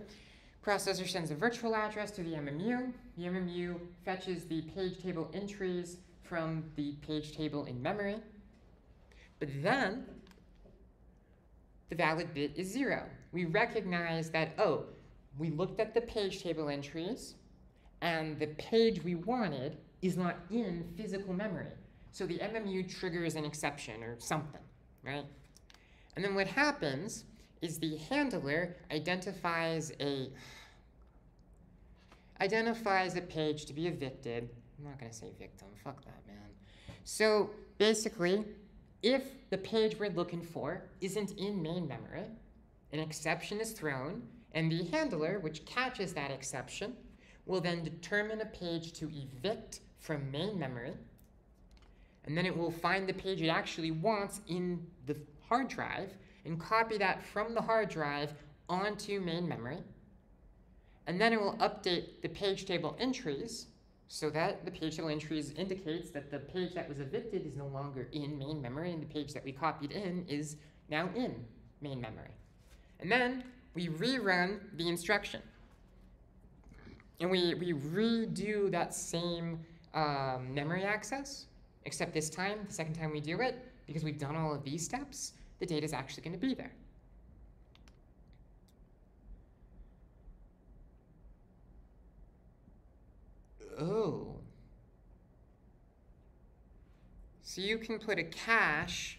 Processor sends a virtual address to the MMU. The MMU fetches the page table entries from the page table in memory. But then the valid bit is zero. We recognize that, oh, we looked at the page table entries and the page we wanted is not in physical memory. So the MMU triggers an exception or something, right? And then what happens is the handler identifies a identifies a page to be evicted. I'm not gonna say victim, fuck that man. So basically, if the page we're looking for isn't in main memory, an exception is thrown, and the handler, which catches that exception, will then determine a page to evict from main memory, and then it will find the page it actually wants in the hard drive and copy that from the hard drive onto main memory. And then it will update the page table entries so that the page table entries indicates that the page that was evicted is no longer in main memory and the page that we copied in is now in main memory. And then we rerun the instruction. And we, we redo that same um, memory access, except this time, the second time we do it, because we've done all of these steps, the data is actually going to be there. Oh. So you can put a cache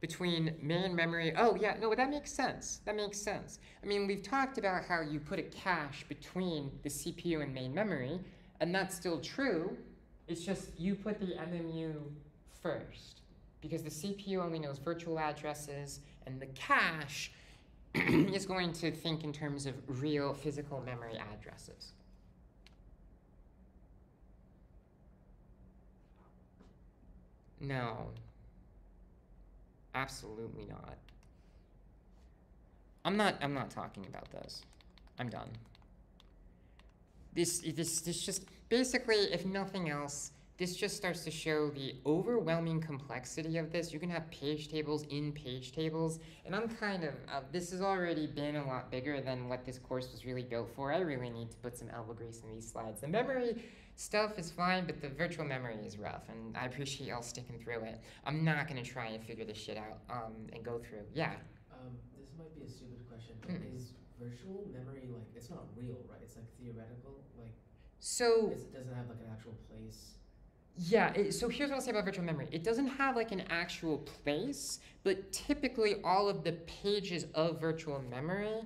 between main memory. Oh, yeah, no, that makes sense. That makes sense. I mean, we've talked about how you put a cache between the CPU and main memory, and that's still true. It's just you put the MMU first because the CPU only knows virtual addresses, and the cache is going to think in terms of real physical memory addresses. No. Absolutely not. I'm not I'm not talking about this. I'm done. This this this just basically if nothing else this just starts to show the overwhelming complexity of this. You can have page tables in page tables, and I'm kind of, uh, this has already been a lot bigger than what this course was really built for. I really need to put some elbow grease in these slides. The memory stuff is fine, but the virtual memory is rough, and I appreciate y'all sticking through it. I'm not gonna try and figure this shit out um, and go through. Yeah. Um, this might be a stupid question, but Mm. is virtual memory like it's not real, right? It's like theoretical. Like, So it doesn't have like an actual place. Yeah, it, so here's what I'll say about virtual memory. It doesn't have like an actual place, but typically all of the pages of virtual memory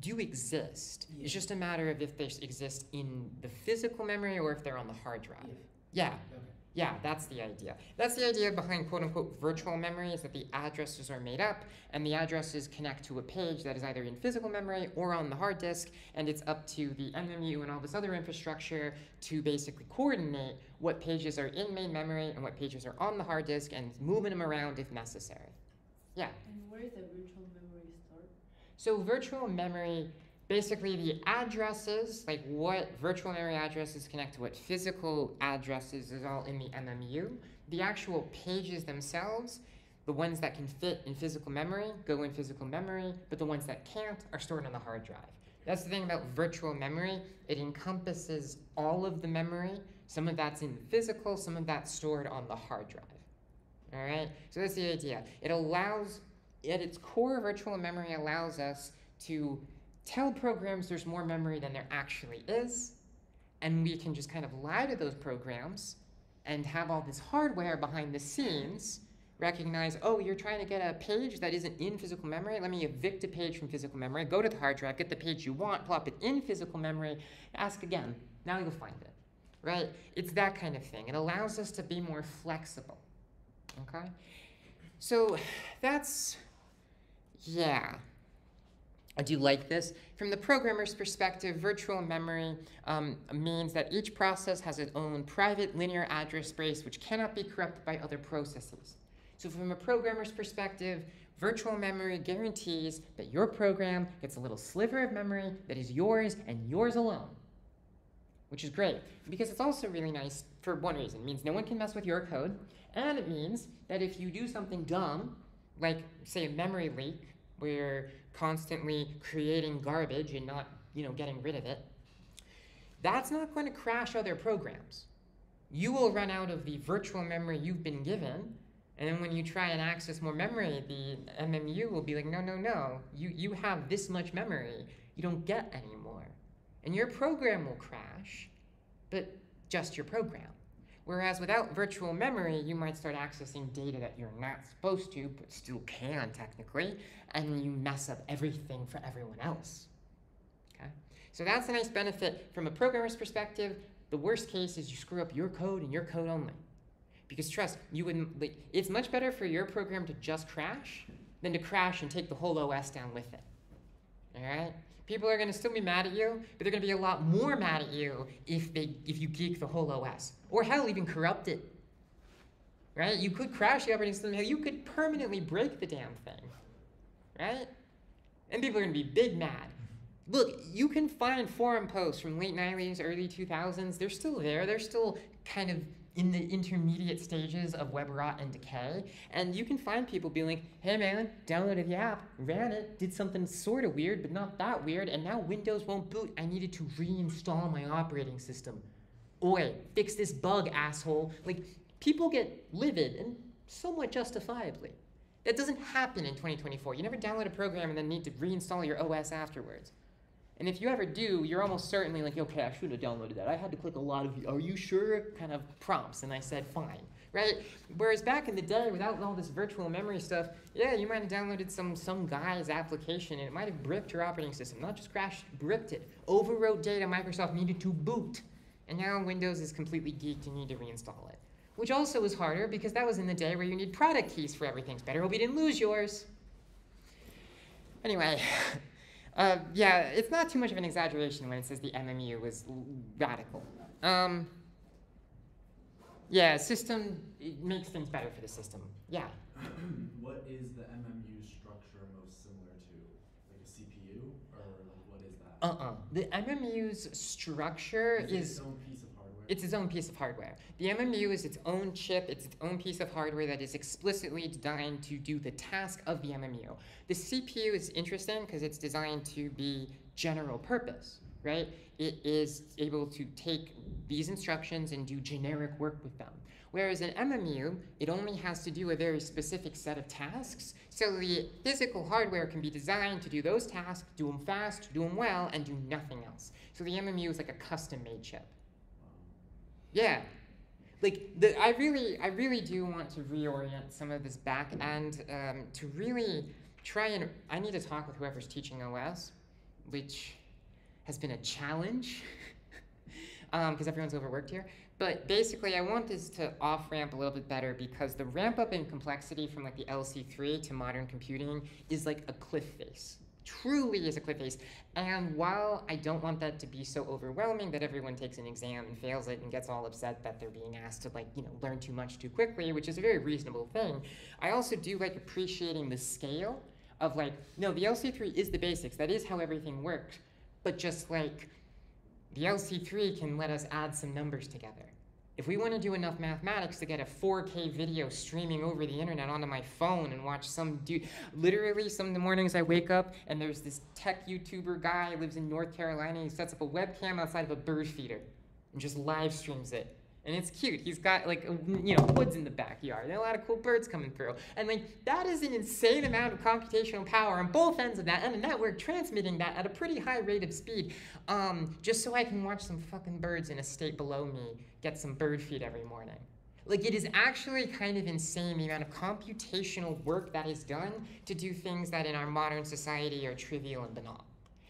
do exist. Yeah. It's just a matter of if they s- exist in the physical memory or if they're on the hard drive. Yeah. Yeah, Okay. yeah, that's the idea. That's the idea behind quote unquote virtual memory is that the addresses are made up and the addresses connect to a page that is either in physical memory or on the hard disk, and it's up to the MMU and all this other infrastructure to basically coordinate what pages are in main memory and what pages are on the hard disk and moving them around if necessary. Yeah. And where is the virtual memory stored? So virtual memory, basically the addresses, like what virtual memory addresses connect to what physical addresses is all in the MMU. The actual pages themselves, the ones that can fit in physical memory, go in physical memory, but the ones that can't are stored on the hard drive. That's the thing about virtual memory. It encompasses all of the memory. Some of that's in physical, some of that's stored on the hard drive. All right? So that's the idea. It allows at its core, virtual memory allows us to tell programs there's more memory than there actually is, and we can just kind of lie to those programs and have all this hardware behind the scenes recognize, oh, you're trying to get a page that isn't in physical memory. Let me evict a page from physical memory, go to the hard drive, get the page you want, plop it in physical memory, ask again. Now you'll find it. Right? It's that kind of thing. It allows us to be more flexible. Okay? So that's yeah. I do like this. From the programmer's perspective, virtual memory um, means that each process has its own private linear address space which cannot be corrupted by other processes. So from a programmer's perspective, virtual memory guarantees that your program gets a little sliver of memory that is yours and yours alone. Which is great, because it's also really nice for one reason. It means no one can mess with your code, and it means that if you do something dumb, like say a memory leak, you're constantly creating garbage and not, you know, getting rid of it, that's not going to crash other programs. You will run out of the virtual memory you've been given, and then when you try and access more memory, the MMU will be like, no, no, no, you, you have this much memory, you don't get any more. And your program will crash, but just your program. Whereas without virtual memory, you might start accessing data that you're not supposed to, but still can technically, and you mess up everything for everyone else. Okay? So that's a nice benefit from a programmer's perspective. The worst case is you screw up your code and your code only. Because trust, you wouldn't like, it's much better for your program to just crash than to crash and take the whole OS down with it. Alright? People are gonna still be mad at you, but they're gonna be a lot more mad at you if they if you geek the whole OS. Or hell, even corrupt it. Right? You could crash the operating system, you could permanently break the damn thing. Right? And people are gonna be big mad. Look, you can find forum posts from late 90s, early 2000s. They're still there. They're still kind of in the intermediate stages of web rot and decay. And you can find people being like, hey man, downloaded the app, ran it, did something sort of weird, but not that weird, and now Windows won't boot. I needed to reinstall my operating system. Oi, fix this bug, asshole. Like, people get livid, and somewhat justifiably. That doesn't happen in 2024. You never download a program and then need to reinstall your OS afterwards. And if you ever do, you're almost certainly like, okay, I shouldn't have downloaded that. I had to click a lot of, are you sure? kind of prompts. And I said, fine, right? Whereas back in the day, without all this virtual memory stuff, yeah, you might have downloaded some, some guy's application and it might have bricked your operating system. Not just crashed, bricked it. Overwrote data Microsoft needed to boot. And now Windows is completely geeked and you need to reinstall it. Which also was harder because that was in the day where you need product keys for everything. It's better hope you didn't lose yours. Anyway, uh, yeah, it's not too much of an exaggeration when it says the MMU was radical. Um, yeah, system it makes things better for the system. Yeah. what is the MMU structure most similar to? Like a CPU, or like what is that? Uh-uh. The MMU's structure it is its its own piece of hardware. The MMU is its own chip, it's its own piece of hardware that is explicitly designed to do the task of the MMU. The CPU is interesting because it's designed to be general purpose, right? It is able to take these instructions and do generic work with them. Whereas an MMU, it only has to do a very specific set of tasks. So the physical hardware can be designed to do those tasks, do them fast, do them well, and do nothing else. So the MMU is like a custom-made chip. Um, Yeah. Like the, I really, I really do want to reorient some of this back end um, to really try and. I need to talk with whoever's teaching OS, which has been a challenge because everyone's overworked here. But basically, I want this to off ramp a little bit better because the ramp up in complexity from like the LC3 to modern computing is like a cliff face. Truly is a cliff face. And while I don't want that to be so overwhelming that everyone takes an exam and fails it and gets all upset that they're being asked to like, you know, learn too much too quickly, which is a very reasonable thing, I also do like appreciating the scale of like, no, the LC3 is the basics. That is how everything works. But just like the LC3 can let us add some numbers together. If we want to do enough mathematics to get a 4K video streaming over the internet onto my phone and watch some dude, literally some of the mornings I wake up and there's this tech YouTuber guy lives in North Carolina. He sets up a webcam outside of a bird feeder and just live streams it. And it's cute. He's got like you know woods in the backyard and a lot of cool birds coming through. And like that is an insane amount of computational power on both ends of that and a network transmitting that at a pretty high rate of speed. Um, just so I can watch some fucking birds in a state below me get some bird feed every morning. Like it is actually kind of insane the amount of computational work that is done to do things that in our modern society are trivial and banal.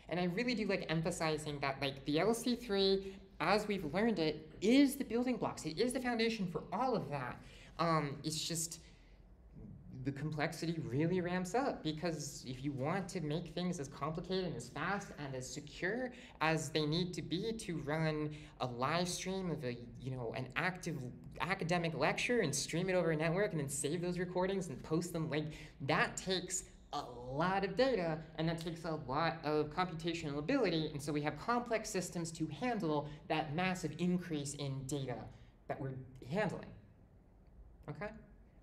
And I really do like emphasizing that like the LC3, as we've learned it, is the building blocks. It is the foundation for all of that. Um, it's just the complexity really ramps up because if you want to make things as complicated and as fast and as secure as they need to be to run a live stream of a you know an active academic lecture and stream it over a network and then save those recordings and post them like that takes a lot of data and that takes a lot of computational ability and so we have complex systems to handle that massive increase in data that we're handling okay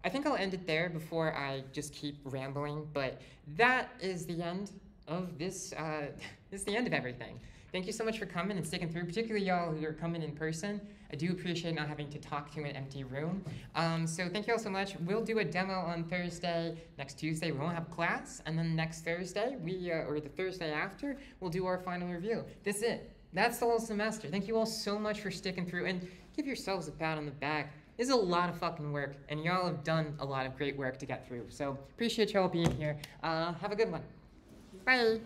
I think I'll end it there before I just keep rambling, but that is the end of this. Uh, this is the end of everything. Thank you so much for coming and sticking through, particularly y'all who are coming in person. I do appreciate not having to talk to an empty room. Um, so thank you all so much. We'll do a demo on Thursday. Next Tuesday we won't have class, and then next Thursday we uh, or the Thursday after we'll do our final review. That's it. That's the whole semester. Thank you all so much for sticking through, and give yourselves a pat on the back. Is a lot of fucking work, and y'all have done a lot of great work to get through. So appreciate y'all being here. Uh, have a good one. Bye.